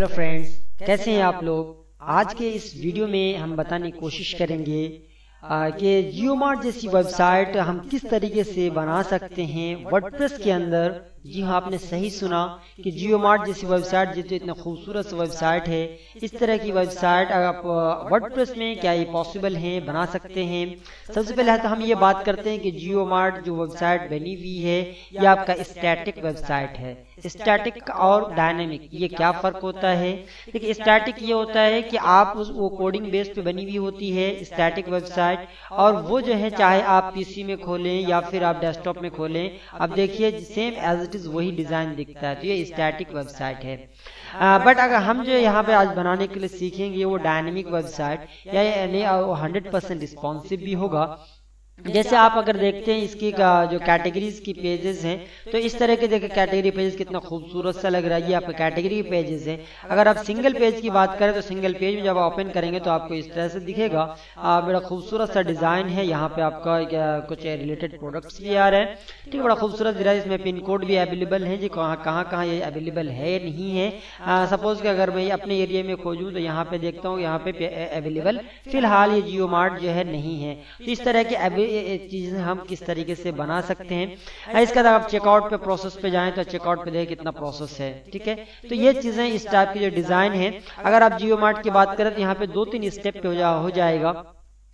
Hello friends कैसे हैं आप लोग? आज के इस वीडियो में हम बताने की कोशिश करेंगे कि जियो मार्ट जैसी वेबसाइट हम किस तरीके से बना सकते हैं? वर्डप्रेस के अंदर जी हाँ आपने सही सुना कि जियो मार्ट जैसी वेबसाइट जो तो इतना खूबसूरत वेबसाइट है। इस तरह की वेबसाइट आप वर्डप्रेस में क्या ये पॉसिबल है, बना सकते हैं? सबसे पहले तो हम ये बात करते हैं कि जियो मार्ट जो वेबसाइट बनी हुई है, ये आपका स्टैटिक वेबसाइट है। स्टैटिक और डायनेमिक ये क्या फ़र्क होता है? देखिए स्टैटिक ये होता है कि आप उस, वो कोडिंग बेस पे बनी हुई होती है स्टैटिक वेबसाइट, और वो जो है, चाहे आप पीसी में खोलें या फिर आप डेस्कटॉप में खोलें, अब देखिए सेम एज इज़ वही डिज़ाइन दिखता है तो ये स्टैटिक वेबसाइट है। बट uh, अगर हम जो यहाँ पे आज बनाने के लिए सीखेंगे वो डायनेमिक वेबसाइट या हंड्रेड परसेंट रिस्पॉन्सिव भी होगा जैसे आप अगर देखते हैं इसकी का जो कैटेगरीज की पेजेस हैं तो इस तरह के देखें कैटेगरी पेजेस कितना खूबसूरत सा लग रहा है ये आपका कैटेगरी पेजेस हैं। अगर आप सिंगल पेज की बात करें तो सिंगल पेज में जब आप ओपन करेंगे तो आपको इस तरह से दिखेगा। बड़ा खूबसूरत सा डिज़ाइन है यहाँ पे आपका कुछ रिलेटेड प्रोडक्ट्स भी आ रहे हैं। ठीक है बड़ा खूबसूरत डिज़ाइन इसमें पिन कोड भी अवेलेबल है। जी कहाँ कहाँ कहाँ ये अवेलेबल है नहीं है? सपोज़ कि अगर मैं अपने एरिया में खोजूँ तो यहाँ पे देखता हूँ यहाँ पे अवेलेबल फ़िलहाल ये जियो मार्ट जो है नहीं है। तो इस तरह के ये चीज़ें हम किस तरीके से बना सकते हैं। इसके बाद आप चेकआउट पे प्रोसेस पे जाएँ तो चेकआउट पे देखें कितना प्रोसेस है, ठीक है? तो ये चीज़ें इस टाइप की जो डिज़ाइन है। अगर आप जियो मार्ट की बात करें तो यहाँ पे दो तीन स्टेप पे हो जाएगा।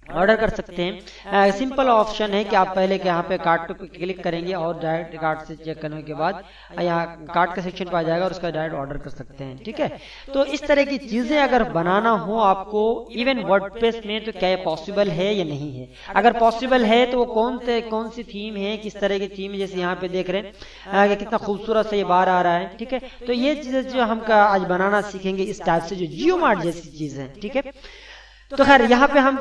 ऑर्डर कर सकते हैं। सिंपल ऑप्शन है कि आप पहले के यहाँ पे कार्ड पे क्लिक करेंगे और डायरेक्ट कार्ड से चेक करने के बाद यहाँ कार्ड का सेक्शन पे आ जाएगा और उसका डायरेक्ट ऑर्डर कर सकते हैं, ठीक है? तो इस तरह की चीज़ें अगर बनाना हो आपको इवन वर्डप्रेस में तो क्या पॉसिबल है या नहीं है? अगर पॉसिबल है तो वो कौन से, कौन सी थीम है, किस तरह की थीम जैसे यहाँ पे देख रहे हैं कितना खूबसूरत से ये बार आ रहा है, ठीक है? तो ये चीज़ें जो हम आज बनाना सीखेंगे, इस टाइप से जो जियो मार्ट जैसी चीज़ है, ठीक है? तो खैर, यहाँ पे हम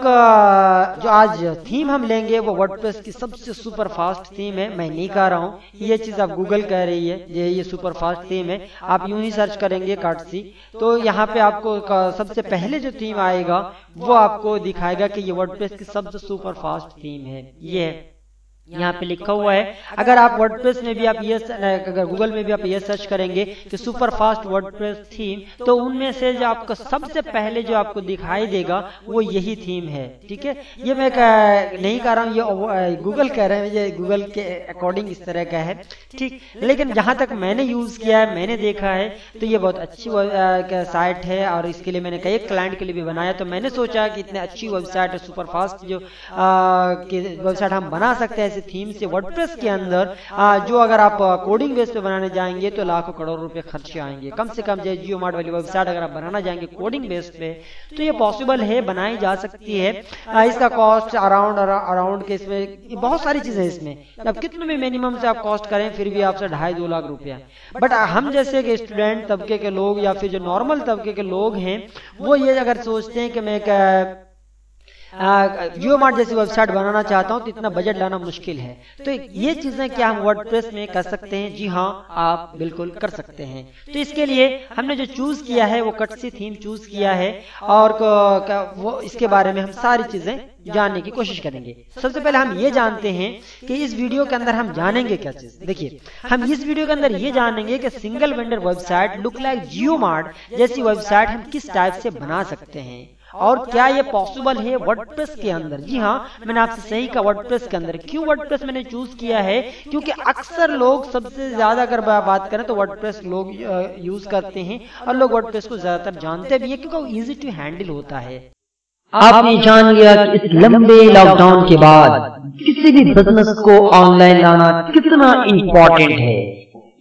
जो आज थीम हम लेंगे, वो वर्डप्रेस की सबसे सुपर फास्ट थीम है। मैं नहीं कह रहा हूँ, ये चीज़ आप गूगल कह रही है, ये ये सुपर फास्ट थीम है। आप यूँ ही सर्च करेंगे कार्टसी तो यहाँ पे आपको सबसे पहले जो थीम आएगा, वो आपको दिखाएगा कि ये वर्डप्रेस की सबसे सुपर फास्ट थीम है। ये है। यहाँ पे लिखा हुआ है अगर आप वर्डप्रेस में भी आप ये अगर गूगल में भी आप ये सर्च करेंगे कि सुपर फास्ट वर्डप्रेस थीम तो उनमें से जो आपको सबसे पहले जो आपको दिखाई देगा वो यही थीम है ठीक है? ये मैं नहीं कह रहा हूँ ये गूगल कह रहे हैं ये गूगल के अकॉर्डिंग इस तरह का है ठीक? लेकिन जहाँ तक मैंने यूज़ किया है मैंने देखा है तो ये बहुत अच्छी साइट है और इसके लिए मैंने कई क्लाइंट के लिए भी बनाया तो मैंने सोचा कि इतनी अच्छी वेबसाइट है सुपर फास्ट जो वेबसाइट हम बना सकते हैं ऐसे थीम से वर्डप्रेस के अंदर जो अगर आप कोडिंग बेस पे बनाने जाएँगे तो लाखों करोड़ रुपए खर्चे आएँगे। कम से कम जो जियो मार्ट वाली वेबसाइट अगर आप बनाना जाएँगे कोडिंग बेस पे तो ये पॉसिबल है, बनाई जा सकती है। इसका कॉस्ट अराउंड अराउंड के इसमें बहुत सारी चीज़ें इसमें। अब कितने भी मिनिमम से आप कॉस्ट करें, फिर भी आपसे ढाई दो लाख रुपया। बट हम जैसे कि स्टूडेंट तबके के लोग या फिर जो नॉर्मल तबके के लोग हैं, वो ये अगर सोचते हैं कि मैं जियो मार्ट जैसी वेबसाइट बनाना चाहता हूँ तो इतना बजट लाना मुश्किल है। तो ये चीज़ें क्या हम वर्डप्रेस में कर सकते हैं? जी हाँ आप बिल्कुल कर सकते हैं। तो इसके लिए हमने जो चूज़ किया है, वो कटसी थीम चूज़ किया है और वो इसके बारे में हम सारी चीज़ें जानने की कोशिश करेंगे। सबसे पहले हम ये जानते हैं कि इस वीडियो के अंदर हम जानेंगे क्या चीज़। देखिए, हम इस वीडियो के अंदर ये जानेंगे कि single vendor website look like Jio Mart जैसी वेबसाइट हम किस टाइप से बना सकते हैं। और क्या ये पॉसिबल है वर्डप्रेस के अंदर? जी हाँ मैंने आपसे सही कहा वर्डप्रेस के अंदर। क्यों वर्डप्रेस मैंने चूज़ किया है? क्योंकि अक्सर लोग सबसे ज़्यादा अगर बात करें तो वर्डप्रेस लोग यूज़ करते हैं और लोग वर्डप्रेस को ज़्यादातर जानते भी है क्योंकि इजी टू हैंडल होता है। आपने जान लिया कि इस लंबे लॉकडाउन के बाद किसी भी बिज़नेस को ऑनलाइन लाना कितना इम्पोर्टेंट है।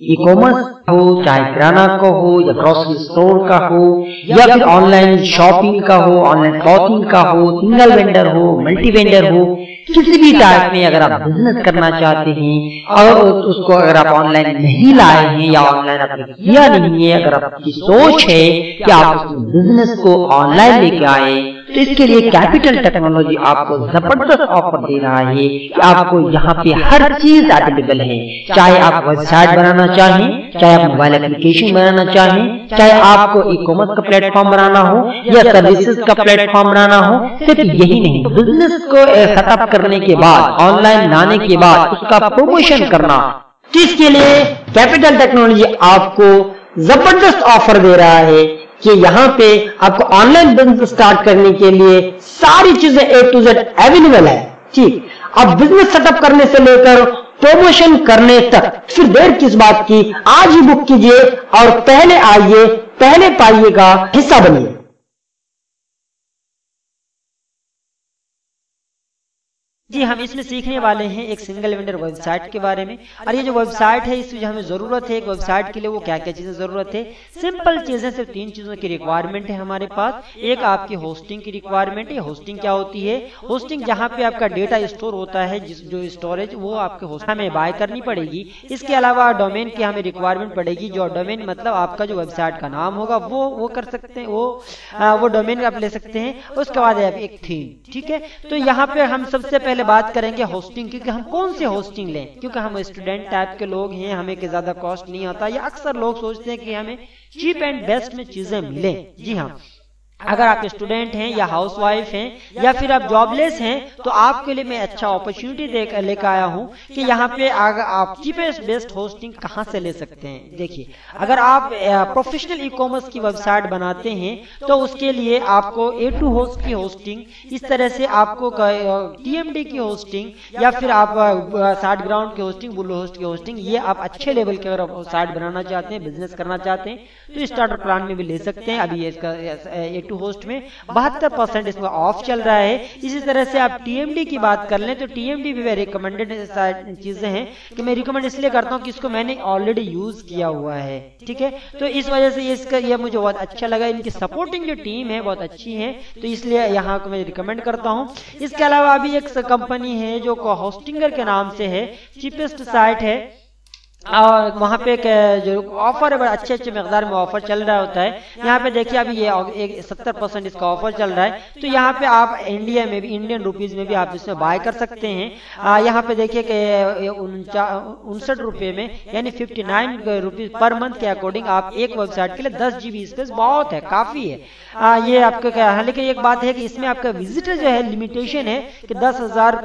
ई कॉमर्स हो, चाहे किराना का हो या ग्रोसरी स्टोर का हो या फिर ऑनलाइन शॉपिंग का हो ऑनलाइन क्लॉथिंग का हो सिंगल वेंडर हो मल्टी वेंडर हो, किसी भी टाइप में अगर आप बिज़नेस करना चाहते हैं, और उसको अगर आप ऑनलाइन नहीं लाए हैं या ऑनलाइन आपने किया नहीं है, अगर आपकी सोच है कि आप बिज़नेस को ऑनलाइन लेके आए तो इसके लिए कैपिटल टेक्नोलॉजी आपको ज़बरदस्त ऑफ़र दे रहा है कि आपको यहाँ पे हर चीज़ अवेलेबल है, चाहे आप वेबसाइट बनाना चाहें, चाहे आप मोबाइल एप्लीकेशन बनाना चाहें, चाहे आपको ई कॉमर्स का प्लेटफॉर्म बनाना हो या सर्विसेज़ का प्लेटफॉर्म बनाना हो, सिर्फ़ यही नहीं बिज़नेस को सेटअप करने के बाद ऑनलाइन लाने के बाद उसका प्रमोशन करना। जिसके लिए कैपिटल टेक्नोलॉजी आपको ज़बरदस्त ऑफ़र दे रहा है कि यहाँ पे आपको ऑनलाइन बिज़नेस स्टार्ट करने के लिए सारी चीज़ें ए टू जेड अवेलेबल है। ठीक, अब बिज़नेस सेटअप करने से लेकर प्रमोशन करने तक। फिर देर किस बात की? आज ही बुक कीजिए और पहले आइए, पहले पाइएगा, हिस्सा बनिए। जी, हम इसमें सीखने वाले हैं एक सिंगल वेंडर वेबसाइट के बारे में। और ये जो वेबसाइट है, इसमें हमें ज़रूरत है, एक वेबसाइट के लिए वो क्या क्या चीज़ें ज़रूरत है? सिंपल चीज़ें सिर्फ़ तीन चीज़ों की रिक्वायरमेंट है हमारे पास। एक आपकी होस्टिंग की रिक्वायरमेंट है। होस्टिंग क्या होती है? होस्टिंग जहाँ पे आपका डेटा स्टोर होता है, जिस जो स्टोरेज वो आपके होस्ट हमें बाय करनी पड़ेगी। इसके अलावा डोमेन की हमें रिक्वायरमेंट पड़ेगी, जो डोमेन मतलब आपका जो वेबसाइट का नाम होगा, वो वो कर सकते हैं, वो वो डोमेन आप ले सकते हैं। उसके बाद एक थीम ठीक है? तो यहाँ पे हम सबसे पहले पहले बात करेंगे होस्टिंग की कि हम कौन से होस्टिंग लें? क्योंकि हम स्टूडेंट टाइप के लोग हैं, हमें के ज़्यादा कॉस्ट नहीं आता। या अक्सर लोग सोचते हैं कि हमें चीप एंड बेस्ट में चीज़ें मिले। जी हाँ। अगर आप स्टूडेंट हैं या हाउस वाइफ हैं या फिर आप जॉबलेस हैं तो आपके लिए मैं अच्छा अपॉर्चुनिटी लेकर आया हूँ कि यहाँ पे अगर आप चीपेस्ट बेस्ट होस्टिंग कहाँ से ले सकते हैं। देखिए, अगर आप प्रोफेशनल ई कॉमर्स की वेबसाइट बनाते हैं तो उसके लिए आपको ए टू होस्ट की होस्टिंग इस तरह से आपको टीएमडी की होस्टिंग या फिर आप साइड ग्राउंड की होस्टिंग बुल्लो होस्ट की होस्टिंग ये आप अच्छे लेवल के अगर साइट बनाना चाहते हैं बिज़नेस करना चाहते हैं तो स्टार्टर प्लान में भी ले सकते हैं। अभी इसका ए टू होस्ट में बहत्तर परसेंट इसमें ऑफ़ चल रहा है। इसी तरह से आप टीएमडी की बात कर लें तो टीएमडी भी वेरी रिकमेंडेड चीज़ें हैं कि मैं रिकमेंड इसलिए करता हूँ कि इसको मैंने ऑलरेडी यूज़ किया हुआ है, ठीक है? तो इस वजह से इसका यह मुझे बहुत अच्छा लगा। इनकी सपोर्टिंग जो टीम है, बहुत अच्छी है तो इसलिए यहाँ को मैं रिकमेंड करता हूँ। इसके अलावा अभी एक कंपनी है जो होस्टिंगर के नाम से है चीपेस्ट साइट है। और वहाँ पे जो ऑफ़र है बड़ा अच्छे अच्छे मकदार में ऑफ़र चल रहा होता है। यहाँ पे देखिए अभी ये एक सत्तर परसेंट इसका ऑफ़र चल रहा है। तो यहाँ पे आप इंडिया में भी इंडियन रुपीज़ में भी आप इसमें बाय कर सकते हैं। यहाँ पे देखिए कि उनसठ रुपए में यानी fifty nine rupees per month के अकॉर्डिंग आप एक वेबसाइट के लिए दस जीबी स्पेस बहुत है काफ़ी है। आ, ये आपका क्या है लेकिन एक बात है कि इसमें आपका विजिटर जो है लिमिटेशन है कि दस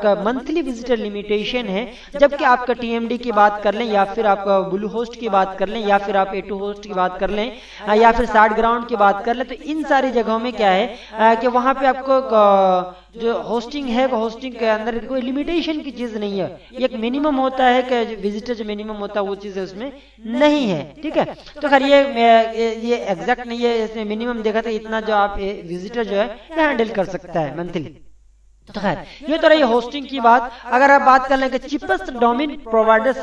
का मंथली विजिटर लिमिटेशन है। जबकि आपका टीएमडी की बात कर लें या फिर आप ब्लू होस्ट की बात कर लें या फिर आप ए टू होस्ट की बात कर लें या फिर साठ ग्राउंड की बात कर लें तो इन सारी जगहों में क्या है कि वहाँ पे आपको जो होस्टिंग है, वो होस्टिंग के अंदर कोई लिमिटेशन की चीज़ नहीं है। एक मिनिमम होता है कि विजिटर जो मिनिमम होता है, वो चीज़ उसमें नहीं है, ठीक है? तो खैर, ये ये एग्जैक्ट नहीं है, इसमें मिनिमम देखा था इतना जो आप विजिटर जो है हैंडल कर सकता है मंथली तो खैर, ये तो रही होस्टिंग की बात। अगर आप बात कर लें कि चिपेस्ट डोमिन प्रोवाइडर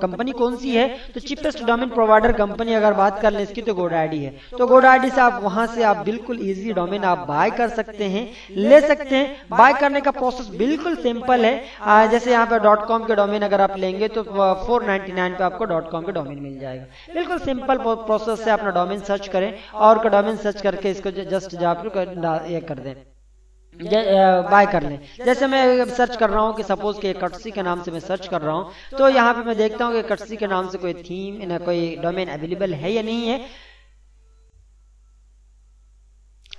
कंपनी कौन सी है तो चिपेस्ट डोमिन प्रोवाइडर कंपनी अगर बात कर लें, इसकी तो गोडाडी है। तो गोडाडी से आप, वहाँ से आप बिल्कुल इजी डोमिन आप बाय कर सकते हैं, ले सकते हैं। बाय करने का प्रोसेस बिल्कुल सिंपल है। जैसे यहाँ पे डॉट कॉम के डोमिन अगर आप लेंगे तो फोर नाइनटी नाइन पे आपको डॉट कॉम के डोमिन मिल जाएगा। बिल्कुल सिंपल प्रोसेस से अपना डोमिन सर्च करें और डोमिन सर्च करके इसको जस्ट जाकर कर दें। बाय कर लें। जैसे मैं सर्च कर रहा हूँ कि सपोज़ के कटसी के नाम से मैं सर्च कर रहा हूँ। तो यहाँ पे मैं देखता हूँ कि कटसी के नाम से कोई थीम कोई डोमेन अवेलेबल है या नहीं है।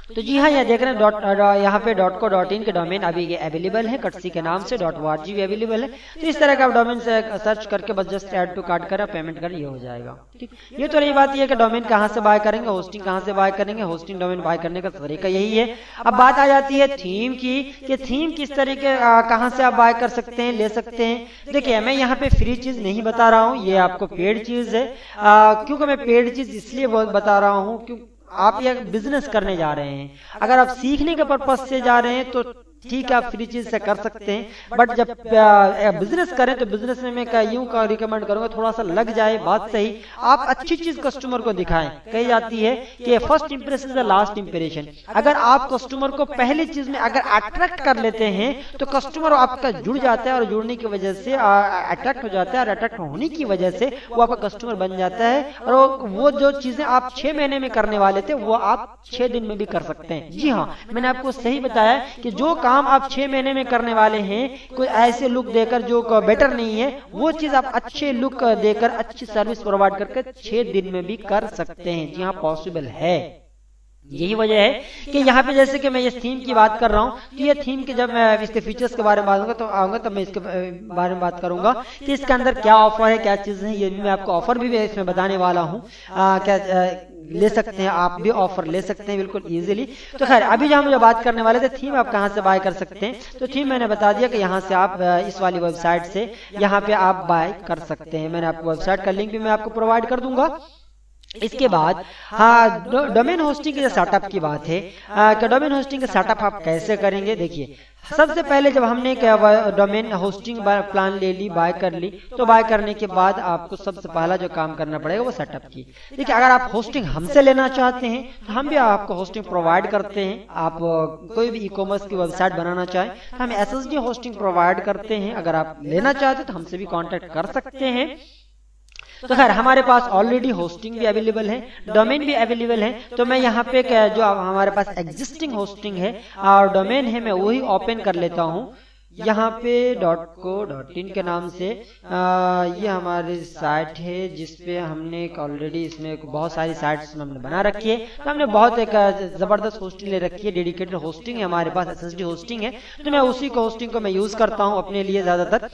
तो जी हाँ यहाँ देख रहे हैं डॉट यहाँ पे डॉट को डॉट इन के डोमेन अभी ये अवेलेबल है कटसी के नाम से डॉट वार भी अवेलेबल है। तो इस तरह का डोमेन से सर्च करके बस जस्ट एड टू कार्ड करें पेमेंट करें ये हो जाएगा। ठीक। ये तो रही बात ये कि डोमेन कहाँ से बाय करेंगे होस्टिंग कहाँ से बाय करेंगे होस्टिंग डोमेन बाय करने का तरीका यही है। अब बात आ जाती है थीम की, कि थीम किस तरीके कहाँ से आप बाय कर सकते हैं, ले सकते हैं। देखिए, मैं यहाँ पे फ्री चीज़ नहीं बता रहा हूँ, ये आपको पेड चीज़ है। क्योंकि मैं पेड चीज़ इसलिए बता रहा हूँ क्योंकि आप ये बिज़नेस करने जा रहे हैं, अगर आप सीखने के पर्पज से जा रहे हैं तो ठीक है आप फ्री चीज़ से कर सकते हैं बट जब बिज़नेस करें तो बिज़नेस में मैं यूँ का रिकमेंड करूँगा थोड़ा सा लग जाए बात सही। आप अच्छी चीज़ कस्टमर को दिखाएँ। कही जाती है कि first impression is the last impression अगर आप कस्टमर को पहली चीज़ में अगर अट्रैक्ट कर लेते हैं तो कस्टमर आपका जुड़ जाता है और जुड़ने की वजह से अट्रैक्ट हो जाता है और अट्रैक्ट होने की वजह से वो आपका कस्टमर बन जाता है। और वो जो चीज़ें आप छह महीने में करने वाले थे वो आप छह दिन में भी कर सकते हैं। जी हाँ मैंने आपको सही बताया कि जो काम काम आप छह महीने में करने वाले हैं, कोई ऐसे लुक देकर जो बेटर नहीं है, वो चीज़ आप अच्छे लुक देकर, अच्छी सर्विस प्रोवाइड करके छह दिन में भी कर सकते हैं। जी हाँ पॉसिबल है। यही वजह है कि यहाँ पे जैसे कि मैं इस थीम की बात कर रहा हूँ तो ये थीम के जब मैं इसके फीचर्स के बारे में बात करूँगा तो आऊँगा तो मैं इसके बारे में बात करूँगा कि इसके अंदर क्या ऑफ़र है, क्या चीज़ है, ये मैं आपको ऑफ़र भी इसमें बताने वाला हूँ। क्या ले सकते हैं आप भी ऑफ़र ले सकते हैं बिल्कुल इजीली तो खैर अभी जो हम जो बात करने वाले थे थीम आप कहाँ से बाय कर सकते हैं? तो थीम मैंने बता दिया कि यहाँ से आप इस वाली वेबसाइट से यहाँ पे आप बाय कर सकते हैं। मैंने आपको वेबसाइट का लिंक भी मैं आपको प्रोवाइड कर दूँगा। इसके बाद हाँ डोमेन होस्टिंग के सेटअप की बात है कि डोमेन होस्टिंग का सेटअप आप कैसे करेंगे? देखिए, सबसे पहले जब हमने डोमेन होस्टिंग प्लान ले ली बाय कर ली तो बाय करने के बाद आपको सबसे पहला जो काम करना पड़ेगा वो सेटअप की। देखिए, अगर आप होस्टिंग हमसे लेना चाहते हैं तो हम भी आपको होस्टिंग प्रोवाइड करते हैं। आप कोई भी ई कॉमर्स की वेबसाइट बनाना चाहें तो हम एसएसडी होस्टिंग प्रोवाइड करते हैं। अगर आप लेना चाहते हैं तो हमसे भी कॉन्टेक्ट कर सकते हैं। तो खैर हमारे पास ऑलरेडी होस्टिंग भी अवेलेबल है डोमेन भी अवेलेबल है तो मैं यहाँ पे जो हमारे पास एग्जिस्टिंग होस्टिंग है और डोमेन है मैं वही ओपन कर लेता हूँ। यहाँ पे डॉट को डॉट इन के नाम से आ, ये हमारी साइट है जिसपे हमने एक ऑलरेडी इसमें बहुत सारी साइट्स हमने बना रखी है। तो हमने बहुत एक ज़बरदस्त होस्टिंग ले रखी है डेडिकेटेड होस्टिंग है हमारे पास एसएसडी होस्टिंग है। तो मैं उसी को होस्टिंग को मैं यूज़ करता हूँ अपने लिए ज़्यादातर।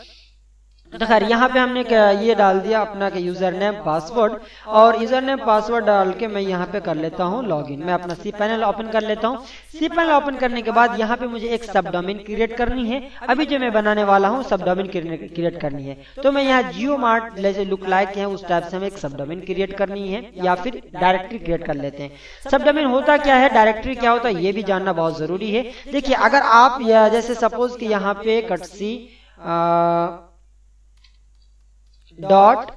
तो खैर यहाँ पे हमने ये डाल दिया अपना के यूज़र नेम पासवर्ड और यूज़र नेम पासवर्ड डाल के मैं यहाँ पे कर लेता हूँ लॉगिन मैं अपना सी पैनल ओपन कर लेता हूँ। सी पैनल ओपन करने के बाद यहाँ पे मुझे एक सब डोमेन क्रिएट करनी है। अभी जो मैं बनाने वाला हूँ सब डोमेन क्रिएट करनी है। तो मैं यहाँ जियो मार्ट जैसे लुक लाइक है, उस टाइप से हमें एक सब डोमेन क्रिएट करनी है, या फिर डायरेक्टरी क्रिएट कर लेते हैं। सब डोमेन होता क्या है डायरेक्टरी क्या होता है, ये भी जानना बहुत ज़रूरी है। देखिए, अगर आप जैसे सपोज़ की यहाँ पे courtesy dot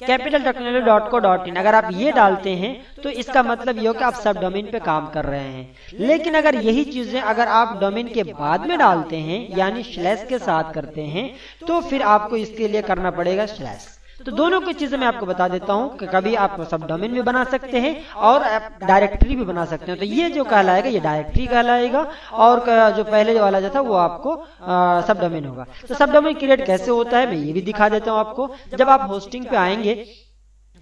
capital technology dot co dot in अगर आप ये डालते हैं तो इसका मतलब ये हो कि आप सब डोमेन पे काम कर रहे हैं। लेकिन अगर यही चीज़ें अगर आप डोमेन के बाद में डालते हैं, यानी स्लैश के साथ करते हैं तो फिर आपको इसके लिए करना पड़ेगा स्लैश तो दोनों की चीज़ें मैं आपको बता देता हूँ कि कभी आप सब डोमेन भी बना सकते हैं और आप डायरेक्टरी भी बना सकते हैं। तो ये जो कहलाएगा, ये डायरेक्टरी कहलाएगा और जो पहले जो वाला जो था, वो आपको सब डोमेन होगा। तो सब डोमेन क्रिएट कैसे होता है, मैं ये भी दिखा देता हूँ आपको। जब आप होस्टिंग पे आएँगे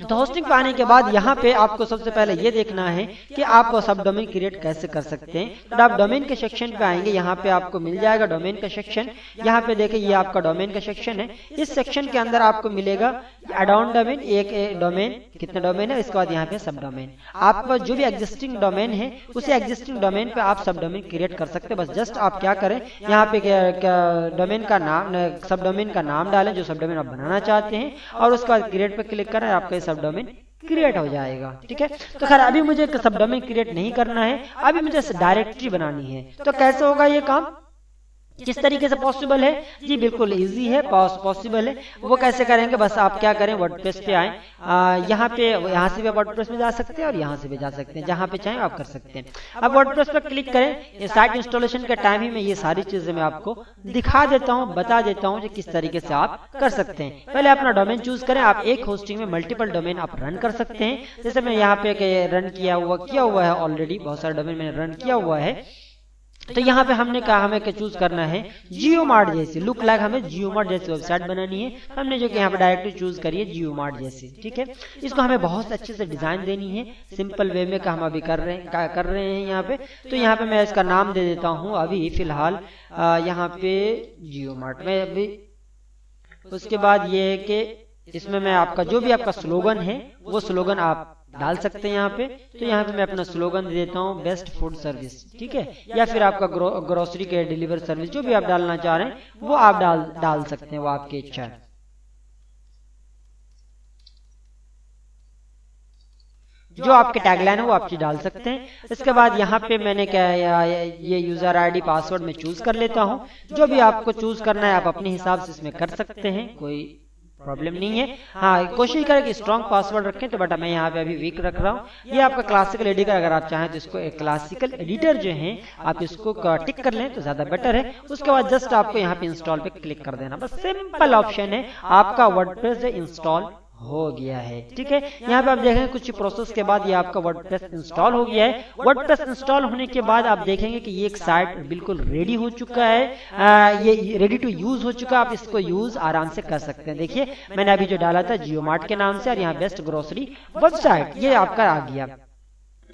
तो होस्टिंग पाने के बाद यहाँ पे आपको सबसे पहले ये देखना है कि आप सब डोमेन क्रिएट कैसे कर सकते हैं। तो आप डोमेन के सेक्शन पे आएँगे, यहाँ पे आपको मिल जाएगा डोमेन का सेक्शन। यहाँ पे देखें ये आपका डोमेन का सेक्शन है। इस सेक्शन के अंदर आपको मिलेगा अडाउन डोमेन एक डोमेन, कितना डोमेन है, इसके बाद यहाँ पे सब डोमेन। आपका जो भी एग्जिस्टिंग डोमेन है, उसी एग्जिस्टिंग डोमेन पे आप सब डोमेन क्रिएट कर सकते हैं। बस जस्ट आप क्या करें, यहाँ पे डोमेन का नाम, सब डोमेन का नाम डालें, जो सब डोमेन आप बनाना चाहते हैं, और उसके बाद क्रिएट पे क्लिक करें, आपका सब डोमेन क्रिएट हो जाएगा। ठीक है? तो खैर अभी मुझे सब डोमेन क्रिएट नहीं करना है। अभी मुझे डायरेक्टरी बनानी है। तो कैसे होगा ये काम? किस तरीके से पॉसिबल है? जी, बिल्कुल इजी है पॉसिबल है। वो कैसे करेंगे? बस आप क्या करें वर्डप्रेस पे आए। यहाँ पे, यहाँ से भी वर्डप्रेस में जा सकते हैं और यहाँ से भी जा सकते हैं। जहाँ पे चाहें आप कर सकते हैं। अब वर्डप्रेस पर क्लिक करें। साइट इंस्टॉलेशन के टाइम ही में ये सारी चीज़ें मैं आपको दिखा देता हूँ, बता देता हूँ किस तरीके से आप कर सकते हैं। पहले अपना डोमेन चूज़ करें। आप एक होस्टिंग में मल्टीपल डोमेन आप रन कर सकते हैं। जैसे मैं यहाँ पे रन किया हुआ किया हुआ है ऑलरेडी बहुत सारे डोमेन मैंने रन किया हुआ है। तो यहाँ पे हमने कहा, हमें क्या चूज़ करना है? जियो मार्ट जैसे। लुक लाइक हमें जियो मार्ट जैसी वेबसाइट बनानी है। हमने जो कि यहाँ पे डायरेक्टली चूज़ करी है जियो मार्ट जैसे। ठीक है? इसको हमें बहुत अच्छे से डिज़ाइन देनी है। सिंपल वे में हम अभी कर रहे हैं कर रहे हैं यहाँ पे? तो यहाँ पे मैं इसका नाम दे देता हूँ अभी फ़िलहाल। यहाँ पे जियो मार्ट में अभी उसके बाद ये है कि इसमें मैं आपका जो भी आपका स्लोगन है वो स्लोगन आप डाल सकते हैं यहाँ पे। तो यहाँ पे मैं अपना स्लोगन देता हूँ बेस्ट फ़ूड सर्विस ठीक है? या फिर आपका ग्रो, ग्रोसरी के डिलीवर सर्विस जो भी आप डालना चाह रहे हैं वो आप डाल डाल सकते हैं वो आपकी इच्छा है। जो आपके टैगलाइन है वो आप डाल सकते हैं। इसके बाद यहाँ पे मैंने क्या ये यूज़र आईडी पासवर्ड में चूज़ कर लेता हूँ। जो भी आपको चूज़ करना है आप अपने हिसाब से इसमें कर सकते हैं कोई प्रॉब्लम नहीं है। हाँ कोशिश करें कि स्ट्रॉन्ग पासवर्ड रखें तो बट मैं यहाँ पे अभी वीक रख रहा हूँ। ये आपका क्लासिकल एडिटर अगर आप चाहें तो इसको एक क्लासिकल एडिटर जो है, आप इसको टिक कर लें तो ज़्यादा बेटर है। उसके बाद जस्ट आपको यहाँ पे इंस्टॉल पे क्लिक कर देना। बस सिंपल ऑप्शन है। आपका वर्ड इंस्टॉल हो गया है। ठीक है? यहाँ पे आप देखेंगे कुछ प्रोसेस के बाद ये आपका वर्डप्रेस इंस्टॉल हो गया है। वर्डप्रेस इंस्टॉल होने के बाद आप देखेंगे कि ये एक साइट बिल्कुल रेडी हो चुका है। आ, ये रेडी टू यूज़ हो चुका है। आप इसको यूज़ आराम से कर सकते हैं। देखिए मैंने अभी जो डाला था जियो मार्ट के नाम से और यहाँ बेस्ट ग्रोसरी वेबसाइट ये आपका आ गया।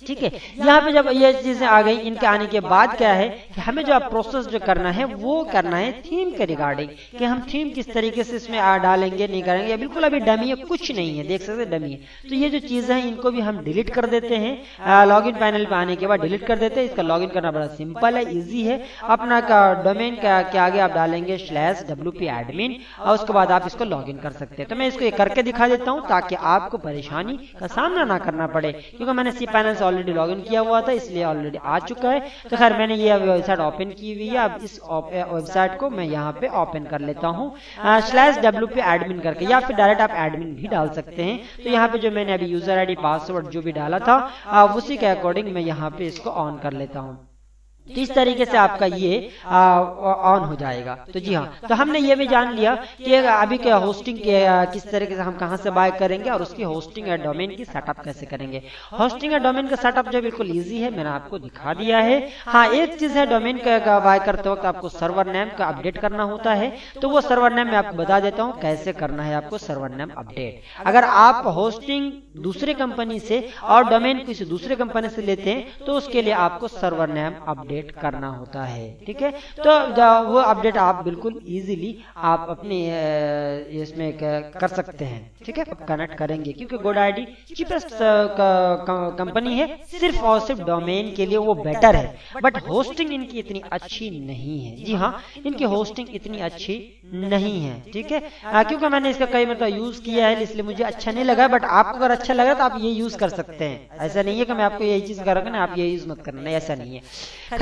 ठीक है? यहाँ पे जब ये चीज़ें आ गई, इनके आने के बाद क्या है कि हमें जो प्रोसेस जो करना है, वो करना है थीम के रिगार्डिंग कि हम थीम किस तरीके से इसमें डालेंगे, नहीं करेंगे। बिल्कुल अभी डमी है, कुछ नहीं है, देख सकते डमी है। तो ये जो चीज़ें हैं, इनको भी हम डिलीट कर देते हैं। लॉग इन पैनल पे आने के बाद डिलीट कर देते हैं। इसका लॉग करना बड़ा सिंपल है ईजी है। अपना डोमेन के आगे आप डालेंगे स्लैश डब्ल्यू पी एडमिन और उसके बाद आप इसको लॉग इन कर सकते हैं। तो मैं इसको करके दिखा देता हूँ ताकि आपको परेशानी का सामना ना करना पड़े, क्योंकि मैंने सी पैनल से ऑलरेडी लॉगिन किया हुआ था, इसलिए ऑलरेडी आ चुका है। तो खैर, मैंने ये वेबसाइट ओपन की हुई है। अब इस वेबसाइट को मैं यहाँ पे ओपन कर लेता हूँ। स्लैश डब्ल्यू पे एडमिन करके, या फिर डायरेक्ट आप एडमिन भी डाल सकते हैं। तो यहाँ पे जो मैंने अभी यूज़र आईडी पासवर्ड जो भी डाला था उसी के अकॉर्डिंग मैं यहाँ पे इसको ऑन कर लेता हूँ। तो इस तरीके से आपका ये ऑन हो जाएगा। तो जी हाँ तो हमने ये भी जान लिया कि अभी क्या होस्टिंग के किस तरीके से हम कहाँ से बाय करेंगे और उसकी होस्टिंग या डोमेन की सेटअप कैसे करेंगे। होस्टिंग या डोमेन का सेटअप जो बिल्कुल इजी है, मैंने आपको दिखा दिया है। हाँ एक चीज़ है डोमेन का बाय करते वक्त आपको सर्वर नेम का अपडेट करना होता है। तो वो सर्वर नेम मैं आपको बता देता हूँ कैसे करना है आपको सर्वर नेम अपडेट अगर आप होस्टिंग दूसरे कंपनी से और डोमेन किसी दूसरे कंपनी से लेते हैं तो उसके लिए आपको सर्वर नेम अपडेट अपडेट करना होता है ठीक है? तो वो अपडेट आप बिल्कुल इजीली आप अपने इसमें कर सकते हैं ठीक है? कनेक्ट करेंगे क्योंकि गोड आईडी चीपेस्ट कंपनी है सिर्फ़ और सिर्फ़ डोमेन के लिए वो बेटर है। बट होस्टिंग इनकी इतनी अच्छी नहीं है। जी हाँ इनकी होस्टिंग इतनी अच्छी नहीं है ठीक है? क्योंकि मैंने इसका कई मतलब यूज़ किया है इसलिए मुझे अच्छा नहीं लगा बट आपको अगर अच्छा लगा तो आप ये यूज़ कर सकते हैं। ऐसा नहीं है कि मैं आपको यही चीज़ करूँगा ना आप ये यूज़ मत करना ऐसा नहीं है।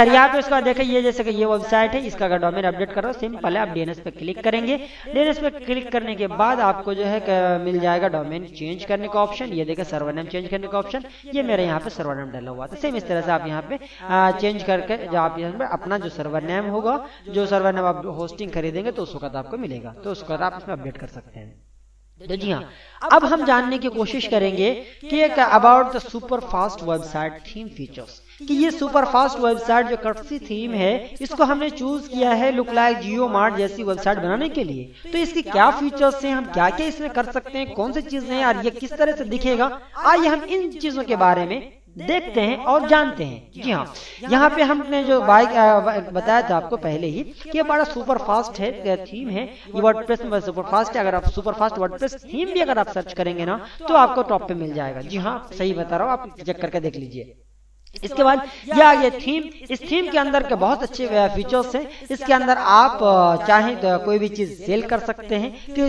खैर यहाँ पे उसके बाद देखें ये जैसे कि ये वेबसाइट है, इसका अगर डोमेन अपडेट करो सिंपल है आप डीएनएस पे क्लिक करेंगे। डीएनएस पे क्लिक करने के बाद आपको जो है मिल जाएगा डोमेन चेंज करने का ऑप्शन ये देखें सर्वर नेम चेंज करने का ऑप्शन ये मेरे यहाँ पे सर्वर नेम डाला हुआ था। सेम इस तरह से आप यहाँ पे चेंज करके जो आप यहाँ पे अपना जो सर्वर नेम होगा, जो सर्वर नेम आप होस्टिंग खरीदेंगे तो उस वक्त आपको मिलेगा। तो उसको आप इसमें अपडेट कर सकते हैं। तो जी हाँ अब हम जानने की कोशिश करेंगे कि about the super fast website theme features कि ये सुपर फास्ट वेबसाइट जो कर्सी थीम है, इसको हमने चूज़ किया है लुक लाइक जियो मार्ट जैसी वेबसाइट बनाने के लिए। तो इसके क्या फीचर्स हैं, हम क्या क्या इसमें कर सकते हैं, कौन सी चीज़ें हैं, और ये किस तरह से दिखेगा? आइए हम इन चीज़ों के बारे में देखते हैं और जानते हैं। जी हाँ यहाँ पे हमने जो बाइक बताया था आपको पहले ही कि ये बड़ा सुपर फास्ट है थीम है। ये वर्डप्रेस में सुपर फास्ट है, अगर आप सुपर फास्ट वर्डप्रेस थीम भी अगर आप सर्च करेंगे ना तो आपको टॉप पे मिल जाएगा। जी हाँ सही बता रहा हूँ, आप चेक करके देख लीजिए। इसके बाद, ये आ गया थीम इस थीम के अंदर के बहुत अच्छे फीचर्स हैं। इसके अंदर आप चाहें तो कोई भी चीज़ सेल कर सकते हैं तो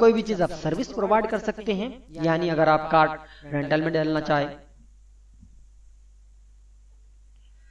कोई भी चीज़ आप सर्विस प्रोवाइड कर सकते हैं। यानी अगर आप कार्ड रेंटल में डालना चाहें।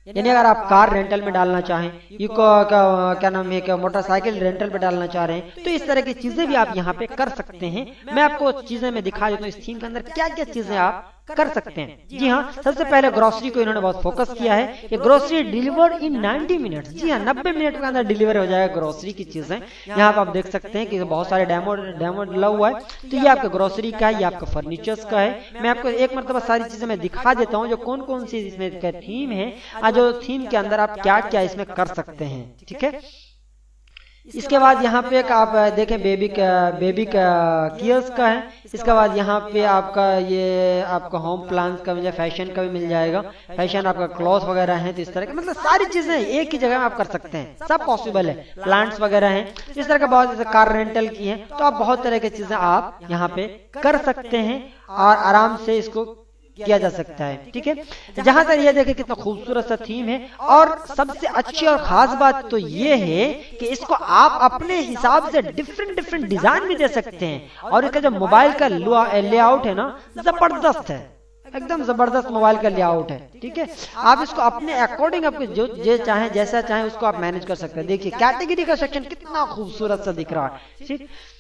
यानी अगर आप कार रेंटल में डालना चाहें, ये क्या नाम है मोटरसाइकिल रेंटल में डालना चाह रहे हैं तो इस तरह की चीज़ें भी आप यहाँ पे कर सकते हैं। मैं आपको चीज़ें में दिखा देता हूँ, इस थीम के अंदर क्या क्या चीज़ें आप कर सकते हैं। जी हाँ सबसे पहले ग्रोसरी को इन्होंने बहुत फोकस किया है। कि ग्रोसरी डिलीवर्ड इन 90 मिनट्स जी हाँ 90 मिनट के अंदर डिलीवर हो जाएगा ग्रोसरी की चीज़ें। यहाँ आप देख सकते हैं कि बहुत सारे डेमो डेमो डला हुआ है। तो ये आपका ग्रोसरी का है, ये आपका फर्नीचर्स का है। मैं आपको एक मतलब सारी चीज़ें मैं दिखा देता हूँ, जो कौन कौन सी इसमें थीम है। जो थीम के अंदर आप क्या क्या इसमें कर सकते हैं, ठीक है? इसके बाद यहाँ पे एक आप देखें बेबी का बेबी का कियर्स का है। इसके बाद यहाँ पे आपका ये, आपका होम प्लान का मिल फ़ैशन का भी मिल जाएगा। फ़ैशन आपका क्लॉथ वगैरह है तो इस तरह के मतलब सारी चीज़ें एक ही जगह में आप कर सकते हैं। सब पॉसिबल है। प्लांट्स वगैरह हैं। इस तरह का बहुत कार रेंटल की है तो आप बहुत तरह की चीज़ें आप यहाँ पे कर सकते हैं और आराम से इसको किया जा सकता है, ठीक है? जहाँ तक ये देखे कितना खूबसूरत सा थीम है, और सबसे अच्छी और खास बात तो ये है कि इसको आप अपने हिसाब से डिफरेंट डिफरेंट डिज़ाइन भी दे सकते हैं, और इसका जो मोबाइल का लेआउट है ना, ज़बरदस्त है, एकदम ज़बरदस्त मोबाइल का लेआउट है, ठीक है? आप इसको अपने अकॉर्डिंग आपके जो जो चाहे, जैसा चाहे, उसको आप मैनेज कर सकते हैं। देखिए कैटेगरी का सेक्शन कितना खूबसूरत सा दिख रहा है, ठीक? तो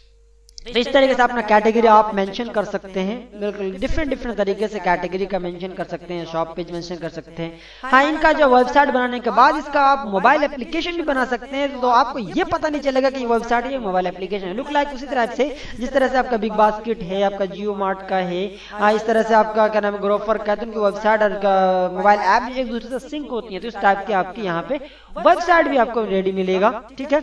इस तरीके से अपना कैटेगरी आप मेंशन कर सकते हैं। बिल्कुल डिफरेंट डिफरेंट तरीके से कैटेगरी का मेंशन कर सकते हैं शॉप पेज मेंशन कर सकते हैं। हाँ इनका जो वेबसाइट बनाने के बाद इसका आप मोबाइल एप्लीकेशन भी बना सकते हैं। तो आपको ये पता नहीं चलेगा कि वेबसाइट है मोबाइल एप्लीकेशन है। लुक लाइक उसी तरह से, जिस तरह से आपका बिग बास्केट है, आपका जियो मार्ट का है हाँ इस तरह से आपका, क्या नाम है ग्रोफर का उनकी वेबसाइट और मोबाइल ऐप एक दूसरे से सिंक होती है। तो इस टाइप की आपकी यहाँ पे वेबसाइट भी आपको रेडी मिलेगा, ठीक है?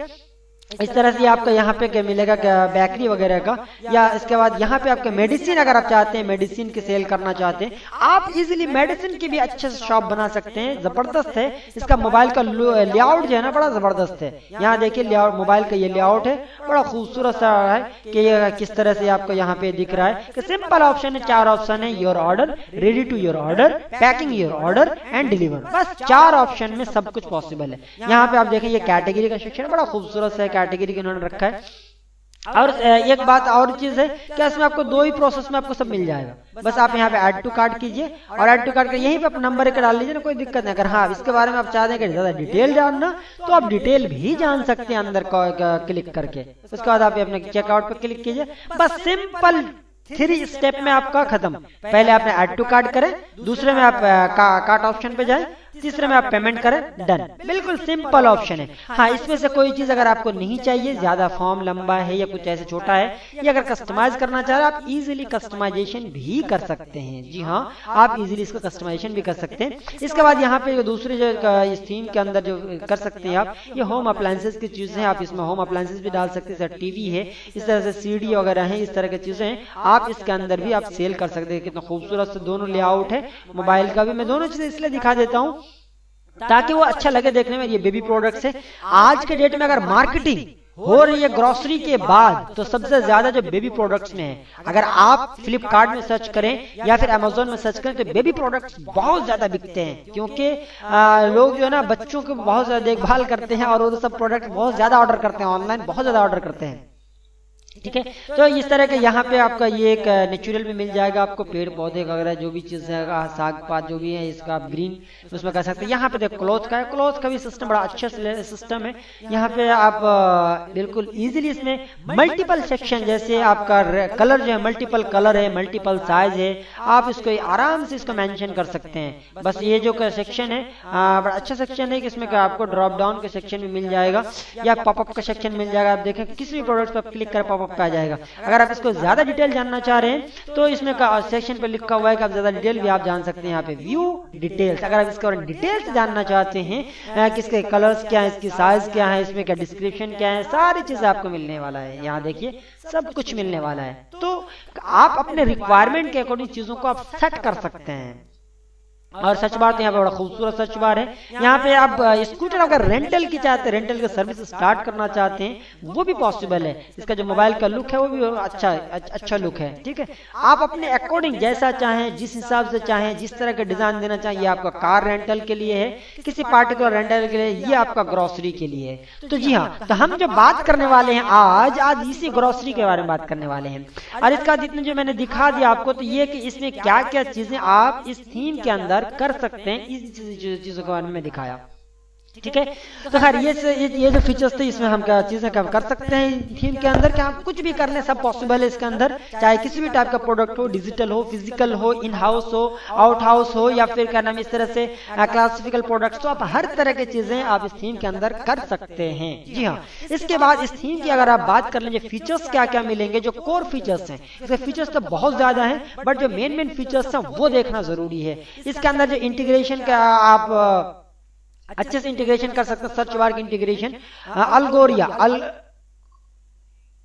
इस तरह से आपका यहाँ पे क्या मिलेगा बेकरी वगैरह का? या इसके बाद यहाँ पे आपके मेडिसिन अगर आप चाहते हैं मेडिसिन की सेल करना चाहते हैं, आप इजीली मेडिसिन की भी अच्छे से शॉप बना सकते हैं। ज़बरदस्त है। इसका मोबाइल का लेआउट जो है ना, बड़ा ज़बरदस्त है। यहाँ देखिए लेआउट मोबाइल का ये लेआउट है। बड़ा खूबसूरत सा है कि ये किस तरह से आपको यहाँ पे दिख रहा है। कि सिंपल ऑप्शन है, चार ऑप्शन है your order ready to your order packing your order and deliver बस चार ऑप्शन में सब कुछ पॉसिबल है। यहाँ पे आप देखें ये कैटेगरी का सेक्शन बड़ा खूबसूरत है। कैटेगरी के उन्होंने रखा है। और एक बात और चीज़ है कि इसमें आपको दो ही प्रोसेस में आपको सब मिल जाएगा। बस आप यहाँ पे ऐड टू कार्ड कीजिए और ऐड टू कार्ड का यहीं पे अपना नंबर एक डाल लीजिए ना कोई दिक्कत नहीं। अगर हाँ इसके बारे में आप चाहते हैं ज़्यादा डिटेल जानना तो आप डिटेल भी जान सकते हैं अंदर क्लिक करके। उसके बाद आप अपने चेकआउट पर क्लिक कीजिए। बस सिंपल थ्री स्टेप में आपका खत्म। पहले आपने ऐड टू कार्ड करें दूसरे में आप कार्ड ऑप्शन पे जाए। तीसरे में आप पेमेंट करें डन बिल्कुल सिंपल ऑप्शन है। हाँ इसमें से कोई चीज़ अगर आपको नहीं चाहिए, ज़्यादा फॉर्म लंबा है या कुछ ऐसे छोटा है, या अगर कस्टमाइज करना चाह रहे आप इजिली कस्टमाइजेशन भी कर सकते हैं। जी हाँ आप इजिली इसका कस्टमाइजेशन भी कर सकते हैं। इसके बाद यहाँ पे दूसरे जो इस थीम के अंदर जो कर सकते हैं आप, ये होम अप्लायंसेज की चीज़ें हैं, आप इसमें होम अप्लायंसेज भी डाल सकते हैं टीवी है, इस तरह से सीडी वगैरह है, इस तरह की चीज़ें हैं, आप इसके अंदर भी आप सेल कर सकते हैं। कितना खूबसूरत से दोनों लेआउट है मोबाइल का भी मैं दोनों चीज़ें इसलिए दिखा देता हूँ ताकि वो अच्छा लगे देखने में, ये बेबी प्रोडक्ट्स है। आज के डेट में अगर मार्केटिंग हो रही है ग्रोसरी के बाद तो सबसे ज़्यादा जो बेबी प्रोडक्ट्स में है, अगर आप फ्लिपकार्ट में सर्च करें या फिर अमेजोन में सर्च करें तो बेबी प्रोडक्ट्स बहुत ज़्यादा बिकते हैं। क्योंकि लोग जो है ना, बच्चों की बहुत ज़्यादा देखभाल करते हैं और वो सब प्रोडक्ट बहुत ज़्यादा ऑर्डर करते हैं ऑनलाइन बहुत ज़्यादा ऑर्डर करते हैं। ठीक है? तो इस तरह के यहाँ पे आपका ये एक नेचुरल भी मिल जाएगा, आपको पेड़, पौधे वगैरह जो भी चीज़ है साग पात जो भी है, इसका ग्रीन उसमें कह सकते हैं। यहाँ पे देखो क्लोथ का है क्लोथ का भी सिस्टम बड़ा अच्छा सिस्टम है। यहाँ पे आप बिल्कुल इजीली इसमें मल्टीपल सेक्शन जैसे आपका कलर जो है मल्टीपल कलर है मल्टीपल साइज़ है, आप इसको आराम से इसको मैंशन कर सकते हैं। बस ये जो सेक्शन है बड़ा अच्छा सेक्शन है कि इसमें आपको ड्रॉप डाउन का सेक्शन भी मिल जाएगा, या पॉपअप का सेक्शन मिल जाएगा। आप देखें, किसी भी प्रोडक्ट पर क्लिक कर पॉपअप पे आ जाएगा। अगर आप इसको ज़्यादा डिटेल जानना चाह रहे हैं तो इसमें सेक्शन पे लिखा हुआ है कि आप ज़्यादा डिटेल भी आप जान सकते हैं। यहाँ पे व्यू डिटेल्स अगर आप इसके बारे में डिटेल्स जानना चाहते हैं किसके कलर्स क्या है, इसकी साइज़ क्या है, इसमें क्या डिस्क्रिप्शन क्या है, सारी चीज़ें आपको मिलने वाला है। यहाँ देखिए, सब कुछ मिलने वाला है। तो आप अपने रिक्वायरमेंट के अकॉर्डिंग चीज़ों को आप सेट कर सकते हैं। और सच बार तो यहाँ पे बड़ा खूबसूरत सच बार है। यहाँ पे आप स्कूटर अगर रेंटल की चाहते हैं रेंटल की सर्विस स्टार्ट करना चाहते हैं, वो भी पॉसिबल है। इसका जो मोबाइल का लुक है, वो भी अच्छा अच्छा लुक है, ठीक है? आप अपने अकॉर्डिंग जैसा चाहें, जिस हिसाब से चाहें, जिस तरह का डिज़ाइन देना चाहें, ये आपका कार रेंटल के लिए है, किसी पार्टिकुलर रेंटल के लिए, ये आपका ग्रोसरी के लिए है। तो जी हाँ तो हम जो बात करने वाले हैं आज आज इसी ग्रोसरी के बारे में बात करने वाले हैं। और इसका जितने जो मैंने दिखा दिया आपको तो ये कि इसमें क्या क्या चीज़ें आप इस थीम के अंदर कर सकते हैं इस चीज़ों के में दिखाया। ठीक है? तो खैर, ये ये जो फीचर्स थे, इसमें हम क्या चीज़ें क्या कर सकते हैं? थीम के अंदर क्या कुछ भी कर लें, सब पॉसिबल है इसके अंदर। चाहे किसी भी टाइप का प्रोडक्ट हो डिजिटल हो फ़िज़िकल हो इन हाउस हो आउट हाउस हो, या फिर क्या नाम इस तरह से क्लासिफिकल प्रोडक्ट तो आप हर तरह की चीज़ें आप इस थीम के अंदर कर सकते हैं। जी हाँ। इसके बाद इस थीम की अगर आप बात कर लेंगे फीचर्स क्या क्या मिलेंगे, जो कोर फीचर्स हैं इसके फीचर्स तो बहुत ज़्यादा है बट जो मेन मेन फीचर्स हैं, वो देखना ज़रूरी है। इसके अंदर जो इंटीग्रेशन का आप अच्छे से इंटीग्रेशन कर सकते हैं सर्च बार की इंटीग्रेशन अलगोरिया अल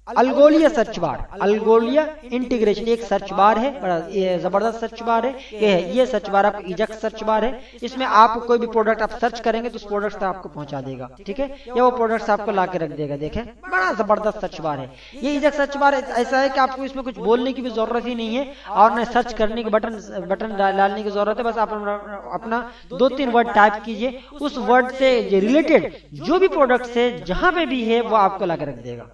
Algolia search bar. Algolia integration एक सर्च बार है, बड़ा ज़बरदस्त सर्च बार है, ये है, ये सर्च बार आपको इजक सर्च बार है। इसमें आप कोई भी प्रोडक्ट आप सर्च करेंगे तो उस प्रोडक्ट तक आपको पहुँचा देगा, ठीक है? ये वो प्रोडक्ट आपको ला के रख देगा, देखें। बड़ा ज़बरदस्त सर्च बार है। ये इजक सर्च बार ऐसा है कि आपको इसमें कुछ बोलने की भी ज़रूरत ही नहीं है, और न सर्च करने की बटन बटन डालने की ज़रूरत है, बस आप अपना दो तीन वर्ड टाइप कीजिए। उस वर्ड से रिलेटेड जो भी प्रोडक्ट है, जहाँ पे भी है, वो आपको ला के रख देगा।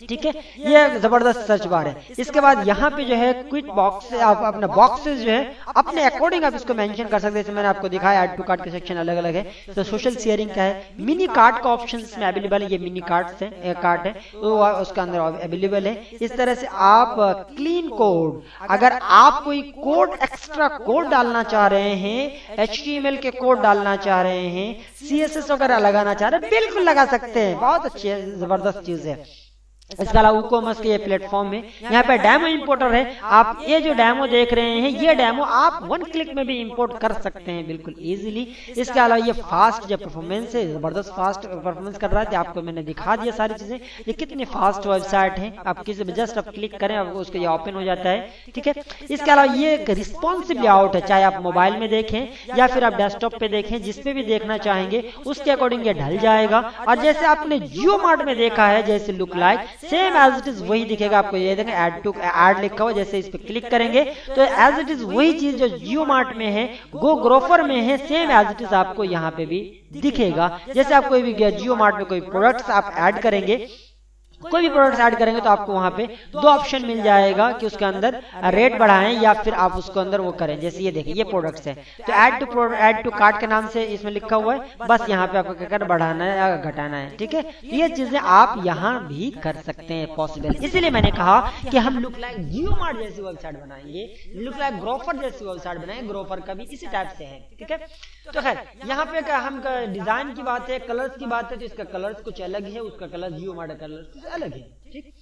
ठीक है? ये ज़बरदस्त सर्च बार है। इसके बाद यहाँ पे जो है क्विक बॉक्स आप अपना बॉक्सेस जो है अपने अकॉर्डिंग आप इसको मेंशन कर सकते हैं। मैंने आपको दिखाया एड टू कार्ड के सेक्शन अलग अलग है। तो सोशल शेयरिंग का है? मिनी कार्ड का ऑप्शन इसमें अवेलेबल है। ये मिनी कार्ड है कार्ड है। तो उसके अंदर अवेलेबल है। इस तरह से आप क्लीन कोड अगर आप कोई कोड एक्स्ट्रा कोड डालना चाह रहे हैं एच के कोड डालना चाह रहे हैं सीएसएस वगैरह लगाना चाह रहे हैं बिल्कुल लगा सकते हैं। बहुत अच्छी ज़बरदस्त चीज़ है। इसके अलावा कॉमर्स के ये प्लेटफॉर्म है यहाँ पे डेमो इंपोर्टर है। आप ये जो डेमो देख रहे हैं, ये डेमो आप वन क्लिक में भी इंपोर्ट कर सकते हैं बिल्कुल इजीली इसके अलावा ये फास्ट जो परफॉर्मेंस है, ज़बरदस्त फास्ट परफॉर्मेंस कर रहा है। आपको मैंने दिखा दिया सारी चीज़ें। ये कितनी फास्ट वेबसाइट है। आप किसी जस्ट आप क्लिक करें आपको उसको ये ओपन हो जाता है। ठीक है? इसके अलावा ये एक रिस्पॉन्सिव लेआउट है, चाहे आप मोबाइल में देखें या फिर आप डेस्कटॉप पे देखें जिसपे भी देखना चाहेंगे, उसके अकॉर्डिंग ये ढल जाएगा। और जैसे आपने जियो मार्ट में देखा है, जैसे look like same as it is वही दिखेगा आपको। ये देखें एड टू एड लिखा हुआ, जैसे इस पर क्लिक करेंगे तो एज इट इज़ वही चीज़ जो जियो मार्ट में है गो ग्रोफर में है सेम एज इट इज़ आपको यहाँ पे भी दिखेगा। जैसे आप कोई भी जियो मार्ट में कोई प्रोडक्ट्स आप ऐड करेंगे कोई भी प्रोडक्ट ऐड करेंगे तो आपको वहाँ पे दो ऑप्शन मिल जाएगा कि उसके अंदर रेट बढ़ाएँ या फिर आप उसको अंदर वो करें। जैसे ये देखिए ये प्रोडक्ट्स है। तो add to add to cart के नाम से इसमें लिखा हुआ है, बस यहाँ पे आपको क्या करना बढ़ाना है या घटाना है, ठीक है? तो ये चीज़ें आप यहाँ भी कर सकते हैं पॉसिबल इसीलिए मैंने कहा कि हम लुक लाइक जियो मार्ट जैसी वेबसाइट बनाएँगे लुक लाइक ग्रोफर जैसी वेबसाइट बनाएँगे ग्रोफर का भी इसी टाइप से है, ठीक है? तो खैर, यहाँ पे हम डिज़ाइन की बात है कलर्स की बात है तो इसका कलर्स कुछ अलग है, उसका कलर जियो मार्ट कलर अलग है ठीक?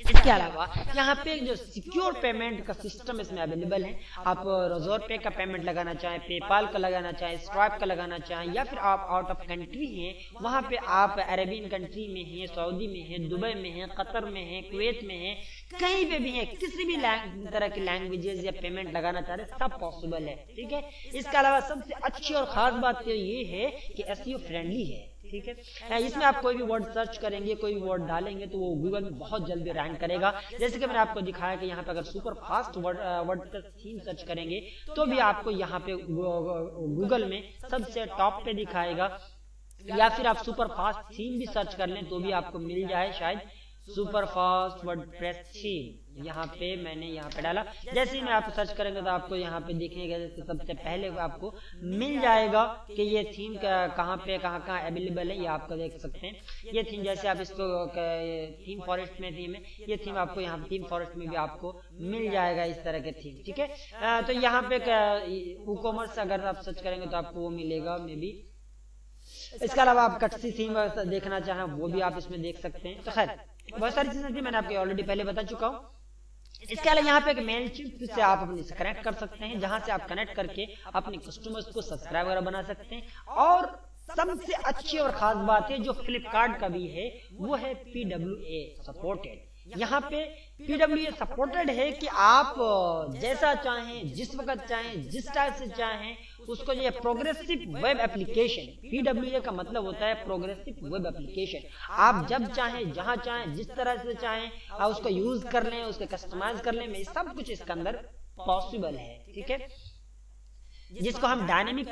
इसके अलावा यहाँ पे जो सिक्योर पेमेंट का सिस्टम इसमें अवेलेबल है आप रोजोर पे का पेमेंट लगाना चाहें पेपाल का लगाना चाहें स्ट्राइप का लगाना चाहें या फिर आप आउट ऑफ़ कंट्री हैं वहाँ पे आप अरेबियन कंट्री में हैं सऊदी में हैं दुबई में हैं कतर में हैं कुवैत में हैं कहीं पे भी है किसी भी तरह की लैंग्वेजेस या पेमेंट लगाना चाह रहे सब पॉसिबल है ठीक है? इसके अलावा सबसे अच्छी और खास बात तो ये है कि एस फ्रेंडली है। ठीक है? इसमें आप कोई भी वर्ड सर्च करेंगे, कोई भी वर्ड डालेंगे तो वो गूगल में बहुत जल्दी रैंक करेगा। जैसे कि मैंने आपको दिखाया कि यहाँ पे अगर super fast word word theme search करेंगे तो भी आपको यहाँ पे गूगल में सबसे टॉप पे दिखाएगा। या फिर आप सुपर फास्ट थीम भी सर्च कर लें तो भी आपको मिल जाए शायद। Super fast WordPress theme यहाँ पे मैंने यहाँ पे डाला। जैसे ही मैं आप सर्च करेंगे तो आपको यहाँ पे दिखेगा जैसे सबसे पहले आपको मिल जाएगा कि ये थीम कहाँ पे, कहाँ कहाँ अवेलेबल है, ये आपको देख सकते हैं। ये थीम जैसे आप इसको थीम फॉरेस्ट में थीम है, ये थीम आपको यहाँ थीम फॉरेस्ट में भी आपको मिल जाएगा इस तरह के थीम ठीक है? तो यहाँ पे कॉमर्स अगर आप सर्च करेंगे तो आपको वो मिलेगा मे बी इसके अलावा आप कटसी थीम देखना चाहें, वो भी आप इसमें देख सकते हैं। तो खैर बहुत सारी चीज़ें मैंने आपको ऑलरेडी पहले बता चुका हूँ। इसके अलावा यहाँ पे एक मेल चिप से आप अपने से कनेक्ट कर सकते हैं, जहाँ से आप कनेक्ट करके अपने कस्टमर्स को सब्सक्राइबर बना सकते हैं। और सबसे अच्छी और खास बात है, जो फ्लिपकार्ट का भी है, वो है पीडब्ल्यू ए सपोर्टेड यहाँ पे पीडब्ल्यू ए सपोर्टेड है कि आप, जैसा चाहें, जिस वक्त चाहें, जिस टाइप से चाहें उसको जो प्रोग्रेसिव वेब एप्लीकेशन पीडब्ल्यू का मतलब होता है प्रोग्रेसिव वेब एप्लीकेशन आप जब चाहें, जहाँ चाहें, जिस तरह से चाहें, आप उसको यूज़ कर लें, उसको कस्टमाइज कर लें सब कुछ इसके अंदर पॉसिबल है, ठीक है? जिसको हम डायनेमिक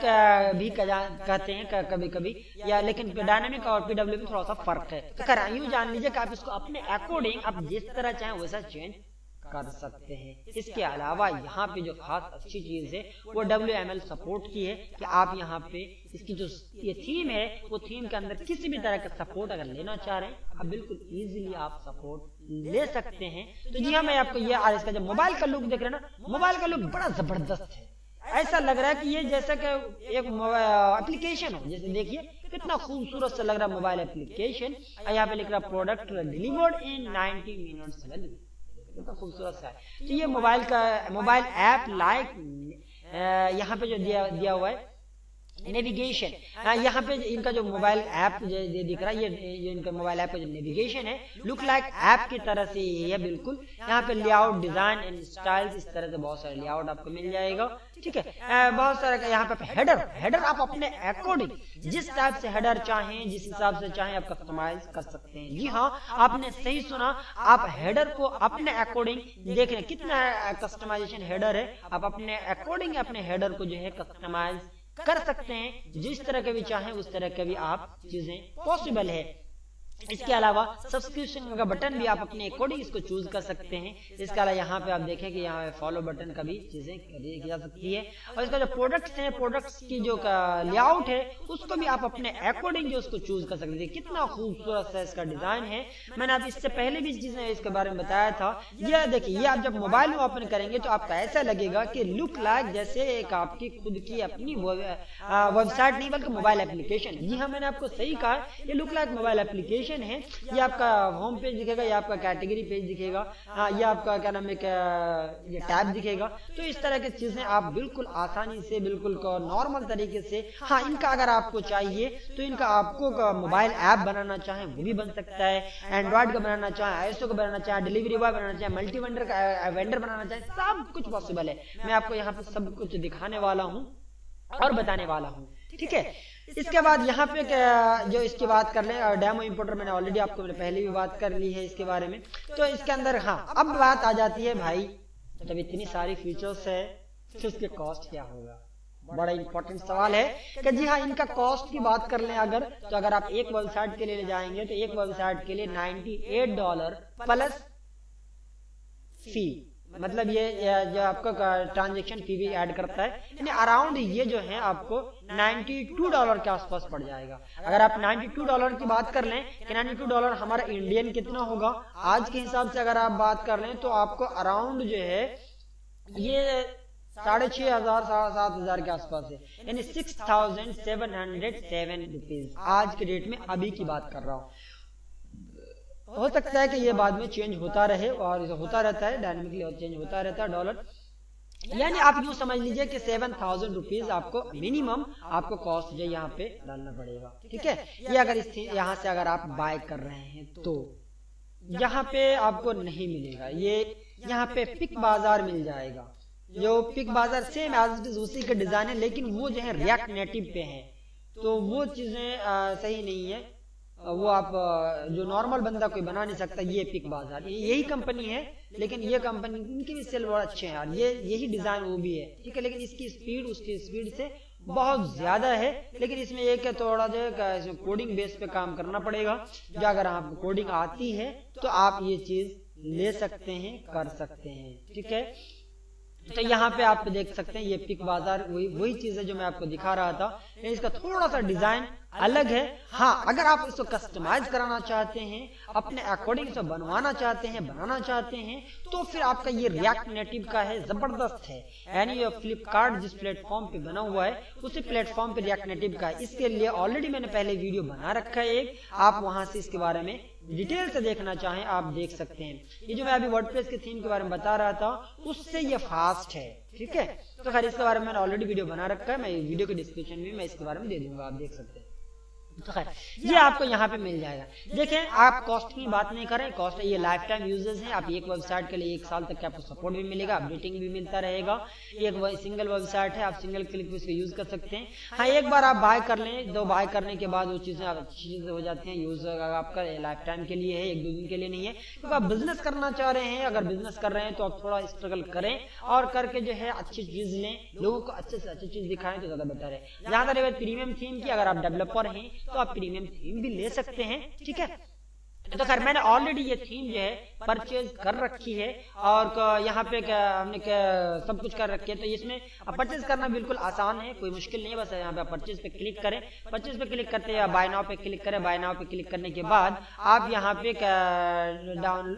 भी कहते हैं कभी कभी या लेकिन डायनेमिक और पीडब्ल्यू में थोड़ा सा फ़र्क है। तो यूँ जान लीजिए कि आप इसको अपने अकॉर्डिंग आप जिस तरह चाहें, वैसा चेंज कर सकते हैं। इसके अलावा यहाँ पे जो खास अच्छी चीज़ है, वो डब्ल्यू एम एल सपोर्ट की है कि आप यहाँ पे इसकी जो ये थीम है, वो थीम के अंदर किसी भी तरह का सपोर्ट अगर लेना चाह रहे हैं, आप बिल्कुल इजीली आप सपोर्ट ले सकते हैं। तो जी हाँ मैं आपको ये आज इसका जब मोबाइल का लुक देख रहे हैं ना मोबाइल का लुक बड़ा ज़बरदस्त है। ऐसा लग रहा है कि ये जैसा कि एक एप्लीकेशन हो। जैसे देखिए, कितना खूबसूरत सा लग रहा है मोबाइल एप्लीकेशन यहाँ पे लिख रहा प्रोडक्ट डिलीवर्ड इन 90 मिनट्स कितना खूबसूरत सा है। तो ये मोबाइल का मोबाइल ऐप लाइक यहाँ पे जो दिया दिया हुआ है। नेविगेशन हाँ, यहाँ पे इनका जो मोबाइल ऐप दिख रहा है ये ये इनका मोबाइल ऐप का जो नेविगेशन है लुक लाइक ऐप की तरह से ये है बिल्कुल। यहाँ पे लेआउट डिज़ाइन एंड स्टाइल्स इस तरह से बहुत सारे लेआउट आपको मिल जाएगा ठीक है? बहुत सारे यहाँ पे हेडर हेडर आप अपने अकॉर्डिंग जिस टाइप से हेडर चाहें जिस हिसाब से चाहें आप कस्टमाइज कर सकते हैं। जी हाँ आपने सही सुना आप हेडर को अपने अकॉर्डिंग देख रहे कितना कस्टमाइजेशन हेडर है आप अपने अकॉर्डिंग अपने हेडर को जो है कस्टमाइज कर सकते हैं। जिस तरह के भी चाहें, उस तरह के भी आप चीज़ें पॉसिबल है। इसके अलावा सब्सक्रिप्शन का बटन भी आप अपने अकॉर्डिंग इसको चूज़ कर सकते हैं। इसके अलावा यहाँ पे आप देखें कि यहाँ फॉलो बटन का भी चीज़ें की जा सकती है। और इसका जो प्रोडक्ट्स हैं प्रोडक्ट्स की जो लेआउट है, उसको भी आप अपने अकॉर्डिंग जो उसको चूज़ कर सकते हैं। कितना खूबसूरत सा इसका डिज़ाइन है। मैंने आप इससे पहले भी चीज़ें इसके बारे में बताया था यह देखिए, ये आप जब मोबाइल में ओपन करेंगे तो आपका ऐसा लगेगा कि लुक लाइक जैसे एक आपकी खुद की अपनी वेबसाइट नहीं, बल्कि मोबाइल एप्लीकेशन जी हाँ मैंने आपको सही कहा look like mobile application navigation है, ये आपका होम पेज दिखेगा, ये आपका कैटेगरी पेज दिखेगा हाँ ये आपका क्या नाम है टैब दिखेगा। तो इस तरह की चीज़ें आप बिल्कुल आसानी से, बिल्कुल नॉर्मल तरीके से हाँ इनका अगर आपको चाहिए तो इनका आपको मोबाइल ऐप बनाना चाहे, वो भी बन सकता है। एंड्रॉइड का बनाना चाहे आईएसओ का बनाना चाहे डिलीवरी बॉय बनाना चाहे मल्टी वेंडर का वेंडर बनाना चाहे, सब कुछ पॉसिबल है। मैं आपको यहाँ पे सब कुछ दिखाने वाला हूँ और बताने वाला हूँ। ठीक है? इसके बाद यहाँ पे जो इसकी बात कर ले डेमो इंपोर्टर मैंने ऑलरेडी आपको मैंने पहले भी बात कर ली है इसके बारे में। तो इसके अंदर हाँ अब बात आ जाती है भाई, जब इतनी सारी फीचर्स है तो उसके कॉस्ट क्या होगा? बड़ा इंपॉर्टेंट सवाल है कि जी हाँ इनका कॉस्ट की बात कर लें अगर तो अगर आप एक वेबसाइट के लिए ले जाएँगे तो एक वेबसाइट के लिए 98 डॉलर प्लस फ़ी मतलब ये जो आपका ट्रांजेक्शन फ़ी भी ऐड करता है। अराउंड ये जो है आपको 92 डॉलर के आसपास पड़ जाएगा। अगर आप 92 डॉलर की बात कर लें, कि 92 डॉलर हमारा इंडियन कितना होगा? आज के हिसाब से अगर आप बात कर लें तो आपको अराउंड जो है, ये साढ़े छह हज़ार, साढ़े सात हज़ार के आसपास है। यानी six thousand seven hundred seven rupees आज के डेट में अभी की बात कर रहा हूँ। हो सकता है कि ये बाद में चेंज होता रहे और होता रहता है डायनेमिकली चेंज होता रहता है डॉलर यानी आप यूँ समझ लीजिए कि सेवन थाउज़ेंड रुपीज़ आपको मिनिमम आपको कॉस्ट जो यहाँ पे डालना पड़ेगा ठीक है? ये अगर इस यहाँ से अगर आप बाय कर रहे हैं तो यहाँ पे आपको नहीं मिलेगा। ये यहाँ पे पिक बाज़ार मिल जाएगा। जो पिक बाज़ार सेम एज उसी का डिज़ाइन है लेकिन वो जो है रिएक्ट नेटिव पे है। तो वो चीज़ें सही नहीं है। वो आप जो नॉर्मल बंदा कोई बना नहीं सकता, ये पिक बाज़ार यही कंपनी है, लेकिन ये कंपनी इनके भी सेल बहुत अच्छे हैं। यार ये, यही डिज़ाइन वो भी है, ठीक है? लेकिन इसकी स्पीड उसकी स्पीड से बहुत ज़्यादा है। लेकिन इसमें एक है थोड़ा जो है कोडिंग बेस पे काम करना पड़ेगा। जो अगर आपको कोडिंग आती है तो आप ये चीज़ ले सकते हैं, कर सकते हैं, ठीक है? तो यहाँ पे आप देख सकते हैं, ये पिक बाज़ार, वही वही चीज़ है जो मैं आपको दिखा रहा था। इसका थोड़ा सा डिज़ाइन अलग है। हाँ अगर आप इसको कस्टमाइज कराना चाहते हैं, अपने अकॉर्डिंग से बनवाना चाहते हैं, बनाना चाहते हैं तो फिर आपका ये रिएक्ट नेटिव का है, ज़बरदस्त है। यानी फ्लिपकार्ट जिस प्लेटफॉर्म पे बना हुआ है, उसी प्लेटफॉर्म पे रिएक्ट नेटिव का है। इसके लिए ऑलरेडी मैंने पहले वीडियो बना रखा है एक। आप वहाँ से इसके बारे में डिटेल से देखना चाहें, आप देख सकते हैं। ये जो मैं अभी वर्डप्रेस के थीम के बारे में बता रहा था, उससे ये फास्ट है, ठीक है? तो खैर, इसके बारे में मैंने ऑलरेडी वीडियो बना रखा है, मैं वीडियो के डिस्क्रिप्शन में मैं इसके बारे में दे दूँगा, आप देख सकते हैं। तो खैर ये आपको यहाँ पे मिल जाएगा। देखें आप कॉस्ट की बात नहीं करें कॉस्ट ये लाइफ टाइम यूजेस है आप एक वेबसाइट के लिए एक साल तक आपको सपोर्ट भी मिलेगा अपडेटिंग भी मिलता रहेगा। एक सिंगल वेबसाइट है आप सिंगल क्लिक पे इसको यूज़ कर सकते हैं। हाँ एक बार आप बाय कर लें दो बाय करने के बाद वो चीज़ें अच्छी चीज़ें हो जाती हैं। यूज़ आपका लाइफ टाइम के लिए है एक दो दिन के लिए नहीं है क्योंकि आप बिज़नेस करना चाह रहे हैं अगर बिज़नेस कर रहे हैं तो आप थोड़ा स्ट्रगल करें और करके जो है अच्छी चीज़ लें लोगों को अच्छे से अच्छी चीज़ दिखाएँ तो ज़्यादा बेटर है तक प्रीमियम थीम की अगर आप डेवलपर हैं तो आप प्रीमियम थीम भी ले सकते हैं ठीक है? तो खैर मैंने ऑलरेडी ये थीम जो है परचेज कर रखी है और यहाँ पे क्या हमने क्या सब कुछ कर रखी है। तो इसमें परचेज करना बिल्कुल आसान है, कोई मुश्किल नहीं है, बस यहाँ पे परचेज पे क्लिक करें। परचेज पे क्लिक करते हैं बाय नाव पे क्लिक करें। बाय नाउ पे क्लिक करने के बाद आप यहाँ पे डाउन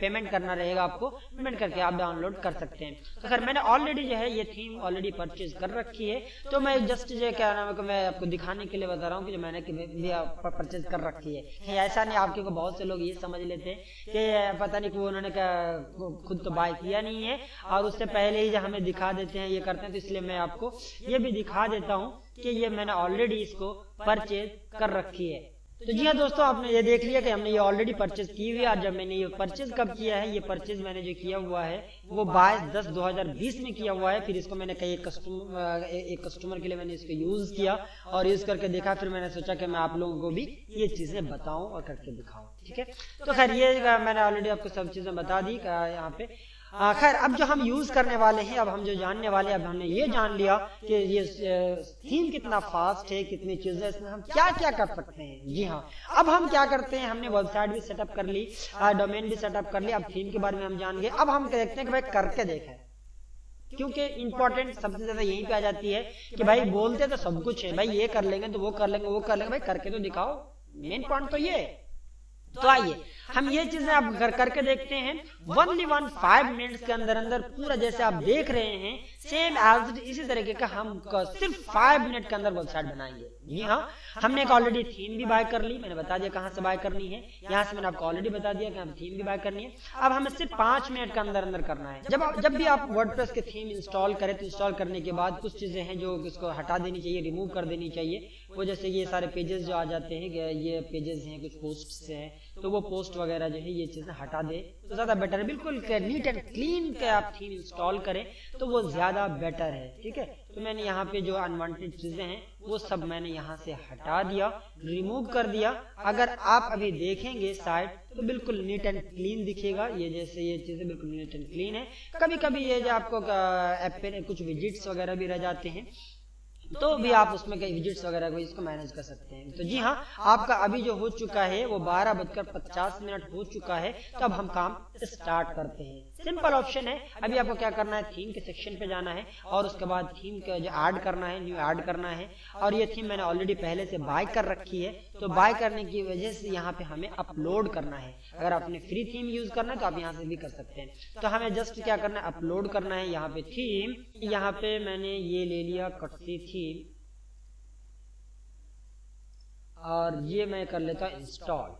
पेमेंट करना रहेगा आपको। पेमेंट करके आप डाउनलोड कर सकते हैं। तो खैर, मैंने ऑलरेडी जो है ये थीम ऑलरेडी परचेज कर रखी है। तो मैं जस्ट जो क्या नाम है मैं आपको दिखाने के लिए बता रहा हूँ कि जो मैंने परचेज कर रखी है। ऐसा नहीं, आपके को बहुत से लोग ये समझ लेते हैं कि पता नहीं कि वो उन्होंने खुद तो बाय किया नहीं है। और उससे पहले ही हमें दिखा देते हैं, ये करते हैं तो इसलिए मैं आपको ये भी दिखा देता हूँ कि ये मैंने ऑलरेडी इसको परचेज कर रखी है। तो जी हाँ दोस्तों, आपने ये देख लिया कि हमने ये ऑलरेडी परचेज की हुई है। और जब मैंने ये परचेज कब किया है, ये परचेज मैंने जो किया हुआ है, वो बाईस दस दो हज़ार बीस में किया हुआ है। फिर इसको मैंने कई कस्टमर एक कस्टमर के लिए मैंने इसको यूज़ किया और यूज़ करके देखा। फिर मैंने सोचा कि मैं आप लोगों को भी ये चीज़ें बताऊँ और करके दिखाऊँ। ठीक है? तो खैर ये मैंने ऑलरेडी आपको सब चीज़ें बता दी यहाँ पे। खैर अब जो हम यूज़ करने वाले हैं अब हम जो जानने वाले हैं अब हमने ये जान लिया कि ये थीम कितना फास्ट है कितनी चीज़ें इसमें हम क्या क्या कर सकते हैं? जी हाँ। अब हम क्या करते हैं? हमने वेबसाइट भी सेटअप कर ली डोमेन भी सेटअप कर ली अब थीम के बारे में हम जान गए। अब हम देखते हैं कि भाई करके देखें क्योंकि इंपॉर्टेंट सबसे ज़्यादा यहीं पे आ जाती है कि भाई बोलते तो सब कुछ है भाई ये कर लेंगे तो वो कर लेंगे वो कर लेंगे भाई करके तो दिखाओ मेन पॉइंट तो ये तो आइए, हम ये चीज़ें आप कर करके देखते हैं। वन वन फाइव मिनट्स के अंदर अंदर पूरा जैसे आप देख रहे हैं सेम एज इसी तरीके का हम सिर्फ़ फाइव मिनट के अंदर वेबसाइट बनाएँगे। जी हाँ हमने एक ऑलरेडी थीम भी बाय कर ली, मैंने बता दिया कहाँ से बाय करनी है। यहाँ से मैंने आपको ऑलरेडी बता दिया कि हम थीम भी बाय करनी है। अब हमें सिर्फ़ पाँच मिनट के अंदर अंदर करना है। जब जब भी आप वर्ड के थीम इंस्टॉल करें तो इंस्टॉल करने के बाद कुछ चीज़ें हैं जो इसको हटा देनी चाहिए रिमूव कर देनी चाहिए। वो जैसे ये सारे पेजेस जो आ जाते हैं, ये पेजेस हैं, कुछ पोस्ट हैं। तो वो पोस्ट वगैरह जो है ये चीज़ें हटा दे। तो ज़्यादा बेटर है। बिल्कुल नीट एंड क्लीन के आप थीम इंस्टॉल करें तो वो ज़्यादा बेटर है, ठीक है? तो मैंने यहाँ पे जो अनवांटेड चीज़ें हैं, वो सब मैंने यहाँ से हटा दिया रिमूव कर दिया। अगर आप अभी देखेंगे साइट तो बिल्कुल नीट एंड क्लीन दिखेगा। ये जैसे ये चीज़ें बिल्कुल नीट एंड क्लीन है। कभी कभी ये जो आपको ऐप पे कुछ विजिट्स वगैरह भी रह जाते हैं तो भी आप उसमें कई विजिट्स वगैरह को इसको मैनेज कर सकते हैं। तो जी हाँ आपका अभी जो हो चुका है, वो बारह बजकर पचास मिनट हो चुका है तो अब हम काम स्टार्ट करते हैं। सिंपल ऑप्शन है। अभी आपको क्या करना है? थीम के सेक्शन पे जाना है और उसके बाद थीम का जो ऐड करना है न्यू ऐड करना है। और ये थीम मैंने ऑलरेडी पहले से बाय कर रखी है। तो बाय करने की वजह से यहाँ पे हमें अपलोड करना है। अगर आपने फ्री थीम यूज़ करना है तो आप यहाँ से भी कर सकते हैं। तो हमें जस्ट क्या करना है? अपलोड करना है यहाँ पे थीम यहाँ पे मैंने ये ले लिया कटसी थीम और ये मैं कर लेता इंस्टॉल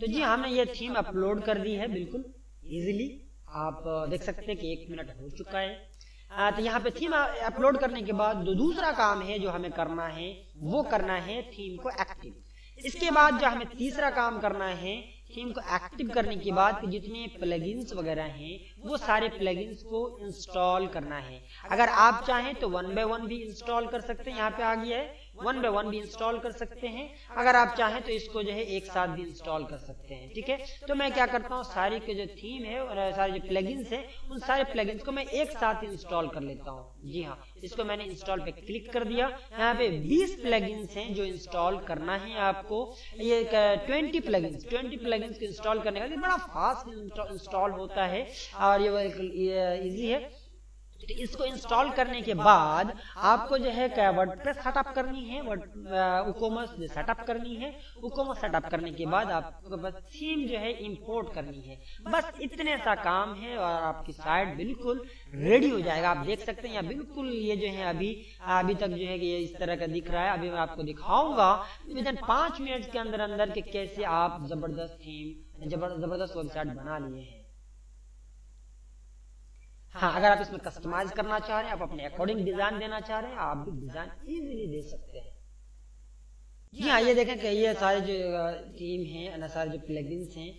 तो जी हमने ये थीम अपलोड कर दी है बिल्कुल इजीली आप देख सकते हैं कि एक मिनट हो चुका है। आ, तो यहाँ पे थीम अपलोड करने के बाद जो दूसरा काम है जो हमें करना है वो करना है थीम को एक्टिव इसके बाद जो हमें तीसरा काम करना है थीम को एक्टिव करने के बाद जितने प्लगइन्स वगैरह हैं वो सारे प्लगइन्स को इंस्टॉल करना है। अगर आप चाहें तो वन बाय वन भी इंस्टॉल कर सकते हैं यहाँ पे आ गया है। वन बाय वन भी इंस्टॉल कर सकते हैं। अगर आप चाहें तो इसको जो है एक साथ भी इंस्टॉल कर सकते हैं, ठीक है? तो मैं क्या करता हूँ, सारी के जो थीम है और सारे जो प्लगइन्स है, उन सारे प्लगइन्स को मैं एक साथ इंस्टॉल कर लेता हूँ। जी हाँ इसको मैंने इंस्टॉल पे क्लिक कर दिया। यहाँ पे 20 प्लगइन्स हैं जो इंस्टॉल करना है आपको। ये 20 प्लगइन्स 20 प्लगइन्स को इंस्टॉल करने का बड़ा फास्ट इंस्टॉल होता है। और ये इजी है। तो इसको इंस्टॉल करने के बाद आपको जो है क्या वर्डप्रेस सेटअप करनी है वर्ड उकोमस सेटअप करनी है उकोमस सेटअप करने के बाद आपको बस थीम जो है इंपोर्ट करनी है। बस इतने सा काम है और आपकी साइट बिल्कुल रेडी हो जाएगा। आप देख सकते हैं या बिल्कुल ये जो है अभी अभी तक जो है कि ये इस तरह का दिख रहा है। अभी मैं आपको दिखाऊँगा विद इन पाँच मिनट के अंदर अंदर के कैसे आप ज़बरदस्त थीम ज़बरदस्त वेबसाइट बना लिए हैं। हाँ अगर आप इसमें कस्टमाइज करना चाह रहे हैं, आप अपने अकॉर्डिंग डिज़ाइन देना चाह रहे हैं, आप भी डिज़ाइन इजीली दे सकते हैं। जी हाँ ये देखें कि ये सारे जो टीम है सारे जो प्लगइन्स हैं,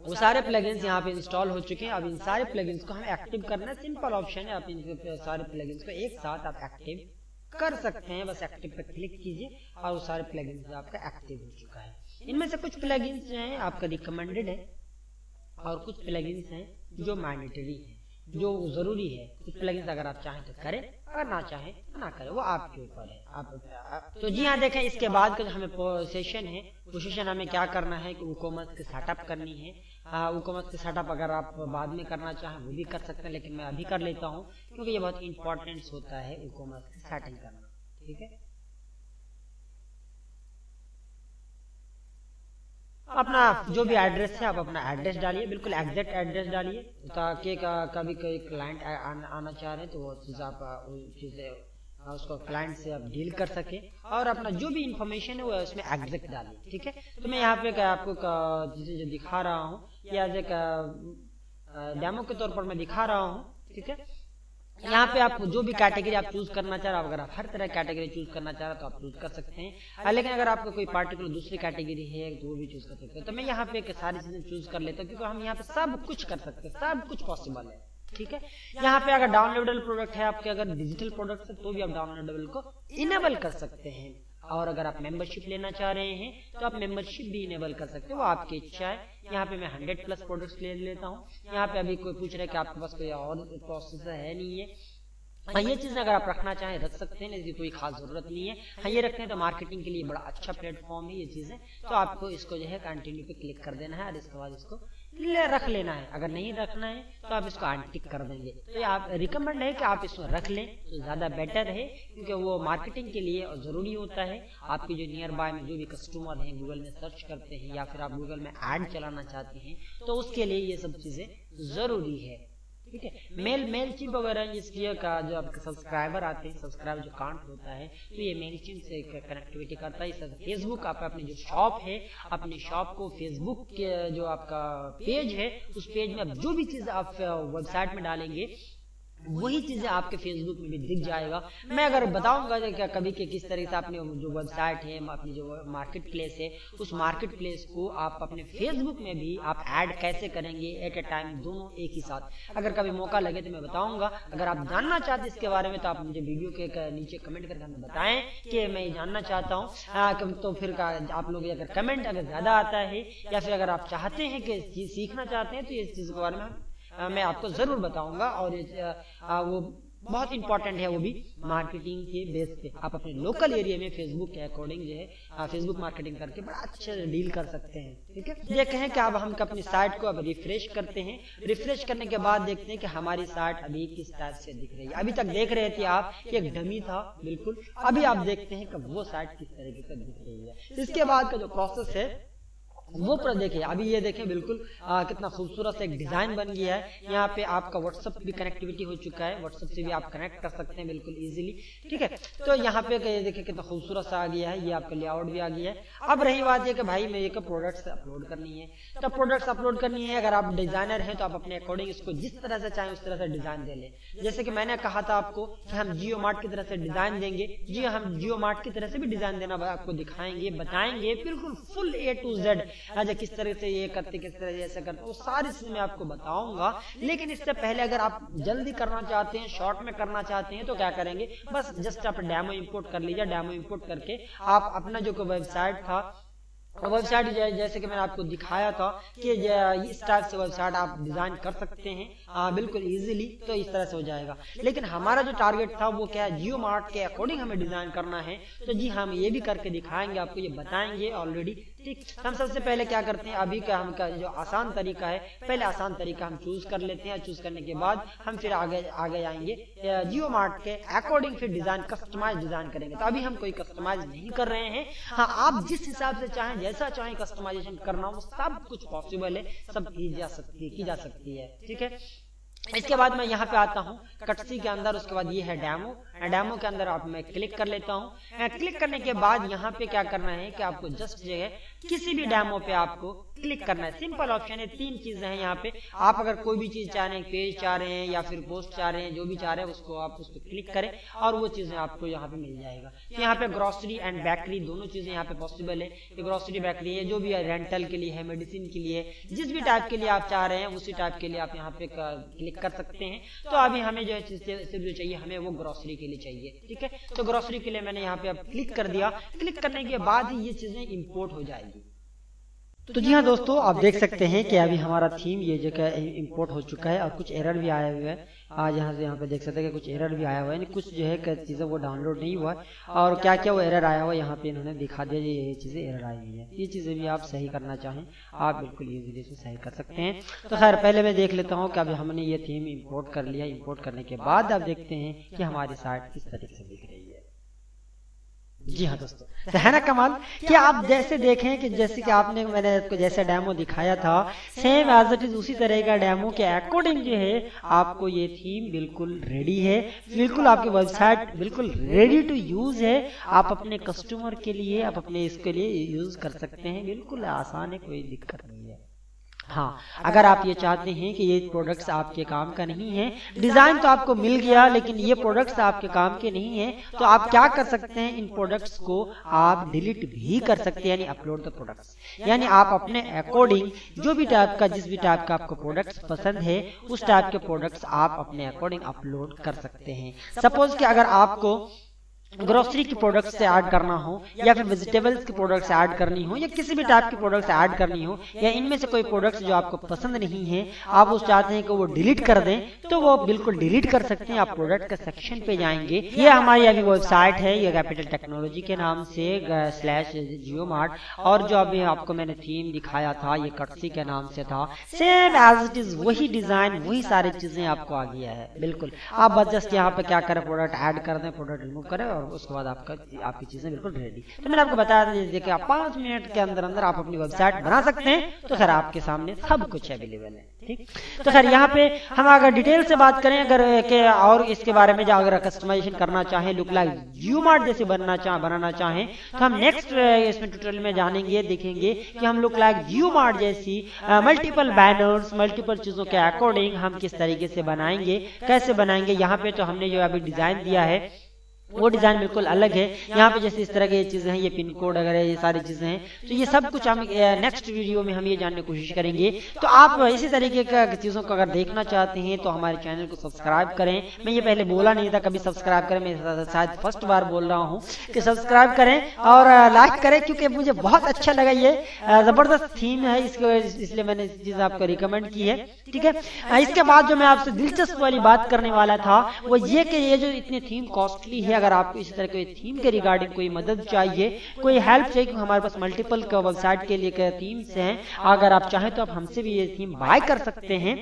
वो सारे प्लगइन्स यहाँ पे इंस्टॉल हो चुके हैं। अब इन सारे प्लगइन्स को हमें एक्टिव करना है सिंपल ऑप्शन है। आप इन सारे प्लगइन्स को एक साथ आप एक्टिव कर सकते हैं। बस एक्टिव पे क्लिक कीजिए, और वो सारे प्लगइन्स आपका एक्टिव हो चुका है। इनमें से कुछ प्लगइन्स जो हैं, आपका रिकमेंडेड है, और कुछ प्लगइन्स हैं जो मैंडेटरी है, जो ज़रूरी है कुछ प्लगइन्स अगर आप चाहें तो करें, अगर ना चाहें तो ना करें, वो आपके ऊपर है। आप तो जी हाँ देखें, इसके बाद का जो हमें सेशन है वो सेशन हमें क्या करना है कि उकोमस की सेटअप करनी है। उकोमस की सेटअप अगर आप बाद में करना चाहें, वो भी कर सकते हैं, लेकिन मैं अभी कर लेता हूँ, क्योंकि ये बहुत इंपॉर्टेंट होता है उकोमस की सेटिंग करना। ठीक है? अपना जो भी एड्रेस है, आप अपना एड्रेस डालिए, बिल्कुल एग्जैक्ट एड्रेस डालिए, ताकि कभी कोई क्लाइंट आना चाह रहे हैं तो वो चीज़ आप चीज़ें उसको क्लाइंट से आप डील कर सके। और अपना जो भी इंफॉर्मेशन है, वो उसमें एग्जैक्ट डालिए, ठीक है? तो मैं यहाँ पे आपको चीज़ें जो दिखा रहा हूँ, या एज डेमो के तौर पर मैं दिखा रहा हूँ, ठीक है? यहाँ पे आप जो भी कैटेगरी आप चूज़ करना चाह रहे हो अगर आप हर तरह कैटेगरी चूज़ करना चाह रहे हो तो आप चूज़ कर सकते हैं। लेकिन अगर आपको कोई पार्टिकुलर दूसरी कैटेगरी है तो वो भी चूज़ कर सकते हैं तो मैं यहाँ पे सारी चीज़ें चूज़ कर लेता हूँ क्योंकि हम यहाँ पे सब कुछ कर सकते हैं सब कुछ पॉसिबल है ठीक है? यहाँ पे अगर डाउनलोडेबल प्रोडक्ट है आपके अगर डिजिटल प्रोडक्ट है तो भी आप डाउनलोडेबल को इनेबल कर सकते हैं। और अगर आप मेंबरशिप लेना चाह रहे हैं तो आप मेंबरशिप भी इनेबल कर सकते हो आपकी इच्छा है। यहाँ पे मैं हंड्रेड प्लस प्रोडक्ट्स ले लेता हूँ। यहाँ पे अभी कोई पूछ रहा है कि आपके पास कोई और प्रोसेसर है नहीं है। हाँ ये चीज़ अगर आप रखना चाहें, रख सकते हैं, इसकी कोई खास ज़रूरत नहीं है। हाँ ये रखते हैं तो मार्केटिंग के लिए बड़ा अच्छा प्लेटफॉर्म है ये चीज़ें। तो आपको इसको जो है कंटिन्यू पे क्लिक कर देना है और इसके बाद इसको ले रख लेना है। अगर नहीं रखना है तो आप इसको अनटिक कर देंगे। तो आप रिकमेंड है कि आप इसको रख लें तो ज़्यादा बेटर है, क्योंकि वो मार्केटिंग के लिए ज़रूरी होता है। आपके जो नियर बाय में जो भी कस्टमर हैं गूगल में सर्च करते हैं, या फिर आप गूगल में एड चलाना चाहते हैं तो उसके लिए ये सब चीज़ें ज़रूरी है। ठीक है? मेल मेल चिप वगैरह इसलिए का जो आपके सब्सक्राइबर आते हैं सब्सक्राइबर जो काउंट होता है तो ये मेल चिप से कनेक्टिविटी करता है। फेसबुक आप अपनी जो शॉप है, अपनी शॉप को फेसबुक के जो आपका पेज है, उस पेज में आप जो भी चीज़ आप वेबसाइट में डालेंगे वही चीज़ें आपके फेसबुक में भी दिख जाएगा। मैं अगर बताऊँगा क्या कभी के किस तरह से आपने जो वेबसाइट है, अपनी जो मार्केट प्लेस है, उस मार्केट प्लेस को आप अपने फेसबुक में भी आप ऐड कैसे करेंगे एट ए टाइम दोनों एक ही साथ। अगर कभी मौका लगे तो मैं बताऊँगा। अगर आप जानना चाहते इसके बारे में तो आप मुझे वीडियो के नीचे कमेंट करके हमें बताएँ कि मैं ये जानना चाहता हूँ। तो फिर आप लोग अगर कमेंट अगर ज़्यादा आता है, या फिर अगर आप चाहते हैं कि सीखना चाहते हैं तो इस चीज़ के बारे में मैं आपको ज़रूर बताऊँगा और वो बहुत इंपॉर्टेंट है वो भी मार्केटिंग के बेस पे। आप अपने लोकल एरिया में फेसबुक के अकॉर्डिंग जो है फेसबुक मार्केटिंग करके बड़ा अच्छे डील कर सकते हैं, ठीक है? ये कहें कि अब हम अपनी साइट को अब रिफ्रेश करते हैं। रिफ्रेश करने के बाद देखते हैं कि हमारी साइट अभी किस टाइप से दिख रही है। अभी तक देख रहे थे आप एक डमी था, बिल्कुल। अभी आप देखते हैं कि वो साइट किस तरीके से दिख रही है। इसके बाद का जो प्रोसेस है वो पर देखिए अभी ये देखें बिल्कुल आ, कितना खूबसूरत एक डिज़ाइन बन गया है। यहाँ पे आपका व्हाट्सअप भी कनेक्टिविटी हो चुका है। व्हाट्सअप से भी आप कनेक्ट कर सकते हैं बिल्कुल इजीली ठीक है? तो यहाँ पे ये देखिए कितना खूबसूरत सा आ गया है। ये आपका लेआउट भी आ गया है। अब रही बात ये कि भाई मेरे को प्रोडक्ट्स अपलोड करनी है? तो प्रोडक्ट्स अपलोड करनी है। अगर आप डिज़ाइनर हैं तो आप अपने अकॉर्डिंग इसको जिस तरह से चाहें उस तरह से डिज़ाइन दे लें। जैसे कि मैंने कहा था आपको कि हम जियो मार्ट की तरह से डिज़ाइन देंगे। जी हम जियो मार्ट की तरह से भी डिज़ाइन देना आपको दिखाएँगे बताएँगे। बिल्कुल फुल ए टू जेड अच्छा किस तरह से ये करते किस तरह से ऐसा करते वो सारी चीज़ मैं आपको बताऊँगा। लेकिन इससे पहले अगर आप जल्दी करना चाहते हैं शॉर्ट में करना चाहते हैं तो क्या करेंगे? बस जस्ट आप डेमो इम्पोर्ट कर लीजिए डेमो इम्पोर्ट करके आप अपना जो वेबसाइट था वेबसाइट जैसे कि मैंने आपको दिखाया था कि इस टाइप से वेबसाइट आप डिज़ाइन कर सकते हैं आ, बिल्कुल इजीली तो इस तरह से हो जाएगा। लेकिन हमारा जो टारगेट था वो क्या है? जियो मार्ट के अकॉर्डिंग हमें डिज़ाइन करना है। तो जी हम ये भी करके दिखाएँगे आपको ये बताएँगे ऑलरेडी ठीक। हम सबसे पहले क्या करते हैं? अभी का हम का जो आसान तरीका है, पहले आसान तरीका हम चूज़ कर लेते हैं। चूज़ करने के बाद हम फिर आगे आगे आएँगे जियो मार्ट के अकॉर्डिंग फिर डिज़ाइन कस्टमाइज डिज़ाइन करेंगे। तो अभी हम कोई कस्टमाइज नहीं कर रहे हैं। हाँ आप जिस हिसाब से चाहें, जैसा चाहें कस्टमाइजेशन करना वो सब कुछ पॉसिबल है। सब की जा सकती है की जा सकती है। ठीक है? इसके बाद मैं यहाँ पे आता हूँ। कटसी के अंदर, उसके बाद ये है डैमो डैमो के अंदर आप मैं क्लिक कर लेता हूँ। क्लिक करने के बाद यहाँ पे क्या करना है कि आपको जस्ट जो है, किसी भी डैमो पे आपको क्लिक करना है। सिंपल ऑप्शन है, तीन चीज़ें हैं यहाँ पे। आप अगर कोई भी चीज़ चाह रहे हैं पेज चाह रहे हैं या फिर पोस्ट चाह रहे हैं, जो भी चाह रहे हैं, उसको आप उस पर क्लिक करें और वो चीज़ें आपको यहाँ पे मिल जाएगा। यहाँ पे ग्रोसरी एंड बेकरी दोनों चीज़ें यहाँ पे पॉसिबल है। ग्रोसरी बेकरी है, जो भी रेंटल के लिए है मेडिसिन के लिए जिस भी टाइप के लिए आप चाह रहे हैं, उसी टाइप के लिए आप यहाँ पे क्लिक कर सकते हैं। तो अभी हमें जो है सिर्फ़ जो चाहिए हमें वो ग्रोसरी के लिए चाहिए, ठीक है? तो ग्रोसरी के लिए मैंने यहाँ पे अब क्लिक कर दिया। क्लिक करने के बाद ही ये चीज़ें इम्पोर्ट हो जाएगी। तो जी हाँ दोस्तों, आप देख सकते हैं कि अभी हमारा थीम ये जगह इंपोर्ट हो चुका है और कुछ एरर भी आए हुए हैं। आज यहाँ से यहाँ पे देख सकते हैं कि कुछ एरर भी आया हुआ है। यानी कुछ जो है चीज़ें वो डाउनलोड नहीं हुआ है और क्या क्या वो एरर आया हुआ है, यहाँ पे इन्होंने दिखा दिया ये चीज़ें एरर आई हुई है। ये चीज़ें भी आप सही करना चाहें, आप बिल्कुल ईजिली से सही कर सकते हैं। तो खैर, पहले मैं देख लेता हूँ कि अभी हमने ये थीम इम्पोर्ट कर लिया। इम्पोर्ट करने के बाद आप देखते हैं कि हमारी साइट किस तरीके से दिख रही है जी हाँ दोस्तों। तो है ना कमाल? कि आप जैसे देखें कि जैसे कि आपने मैंने आपको जैसे डेमो दिखाया था सेम एज इट इज़ उसी तरह का डेमो के अकॉर्डिंग जो है आपको ये थीम बिल्कुल रेडी है बिल्कुल आपकी वेबसाइट बिल्कुल रेडी टू यूज़ है। आप अपने कस्टमर के लिए आप अपने इसके लिए यूज़ कर सकते हैं। बिल्कुल आसान है कोई दिक्कत नहीं है। हाँ। अगर आप ये चाहते हैं कि ये प्रोडक्ट्स आपके काम का नहीं है डिज़ाइन तो आपको मिल गया लेकिन ये प्रोडक्ट्स आपके काम के नहीं है तो आप क्या कर सकते हैं इन प्रोडक्ट्स को आप डिलीट भी कर सकते हैं यानी अपलोड द प्रोडक्ट्स यानी आप अपने अकॉर्डिंग जो भी टाइप का जिस भी टाइप का आपको प्रोडक्ट्स पसंद है उस टाइप के प्रोडक्ट्स आप अपने अकॉर्डिंग अपलोड कर सकते हैं। सपोज़ कि अगर आपको ग्रोसरी के प्रोडक्ट से ऐड करना हो, या फिर वेजिटेबल्स के प्रोडक्ट से ऐड करनी हो, या किसी भी टाइप के प्रोडक्ट से ऐड करनी हो, या इनमें से कोई प्रोडक्ट्स जो आपको पसंद नहीं है, आप उस चाहते हैं कि वो डिलीट कर दें तो वो बिल्कुल डिलीट कर सकते हैं, आप प्रोडक्ट के सेक्शन पे जाएँगे। ये हमारी अभी वेबसाइट है, ये कैपिटल टेक्नोलॉजी के नाम से स्लैश जियो मार्ट और जो अभी आपको मैंने थीम दिखाया था, ये कटसी के नाम से था। सेम एज इट इज़ वही डिज़ाइन वही सारी चीज़ें आपको आ गया है, बिल्कुल। आप बस जस्ट यहाँ पे क्या करें प्रोडक्ट ऐड कर दें प्रोडक्ट रिमूव करें और उसके बाद आपका, आपकी चीज़ें बिल्कुल रेडी तो मैंने आपको बताया था, जैसे आप पाँच मिनट के अंदर अंदर आप अपनी वेबसाइट बना सकते हैं। तो सर, आपके सामने सब कुछ अवेलेबल है, ठीक? तो सर, यहाँ पे हम अगर डिटेल से बात करें, अगर के और इसके बारे में अगर कस्टमाइजेशन करना चाहें लुक लाइक जियो मार्ट जैसे बनना चाह बनाना चाहें तो हम नेक्स्ट इसमें ट्यूटोरियल में जानेंगे, देखेंगे कि हम लुक लाइक जियो मार्ट जैसी मल्टीपल बैनर्स मल्टीपल चीज़ों के अकॉर्डिंग हम किस तरीके से बनाएँगे, कैसे बनाएँगे। यहाँ पे तो हमने जो अभी डिज़ाइन दिया है वो डिज़ाइन बिल्कुल अलग है। यहाँ पे जैसे इस तरह की चीज़ें हैं, ये पिन कोड वगैरह, ये सारी चीज़ें हैं। तो ये सब कुछ हम नेक्स्ट वीडियो में हम ये जानने की कोशिश करेंगे। तो आप इसी तरीके का चीज़ों को अगर देखना चाहते हैं तो हमारे चैनल को सब्सक्राइब करें। मैं ये पहले बोला नहीं था, कभी सब्सक्राइब करें, मैं शायद फ़र्स्ट बार बोल रहा हूँ कि सब्सक्राइब करें और लाइक करें, क्योंकि मुझे बहुत अच्छा लगा ये ज़बरदस्त थीम है। इसको इसलिए मैंने चीज़ आपको रिकमेंड की है, ठीक है? इसके बाद जो मैं आपसे दिलचस्प वाली बात करने वाला था, वो ये कि ये जो इतनी थीम कॉस्टली है अगर आपको इसी तरह के थीम के रिगार्डिंग कोई मदद चाहिए, कोई हेल्प चाहिए, क्योंकि हमारे पास मल्टीपल वेबसाइट के लिए थीम्स हैं, अगर आप चाहें तो आप हमसे भी ये थीम बाय कर सकते हैं।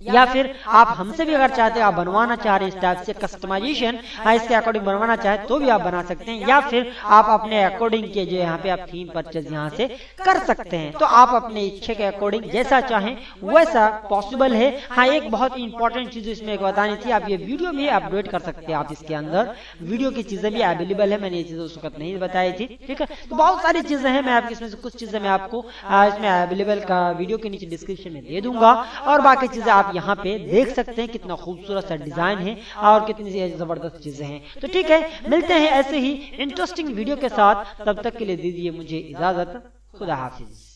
या फिर आप हमसे भी अगर चाहते हैं आप बनवाना चाह रहे हैं इस टाइप से कस्टमाइजेशन इसके अकॉर्डिंग बनवाना चाहे तो भी आप बना सकते हैं, या फिर आप अपने अकॉर्डिंग के जो यहाँ पे आप थीम परचेज यहाँ से कर सकते हैं। तो आप अपने इच्छे के अकॉर्डिंग जैसा चाहें, वैसा पॉसिबल है। हाँ एक बहुत ही इंपॉर्टेंट चीज़ इसमें एक बतानी थी, आप ये वीडियो भी अपडेट कर सकते हैं आप इसके अंदर। वीडियो की चीज़ें भी अवेलेबल है, मैंने ये चीज़ें उस वक्त नहीं बताई थी, ठीक है? तो बहुत सारी चीज़ें हैं, मैं आपकी इसमें से कुछ चीज़ें मैं आपको इसमें अवेलेबल वीडियो के नीचे डिस्क्रिप्शन में दे दूँगा। और बाकी चीज़ें आप यहाँ पे देख सकते हैं कितना खूबसूरत सा डिज़ाइन है और कितनी ज़बरदस्त चीज़ें हैं। तो ठीक है, मिलते हैं ऐसे ही इंटरेस्टिंग वीडियो के साथ। तब तक के लिए दीजिए मुझे इजाज़त। खुदा हाफिज।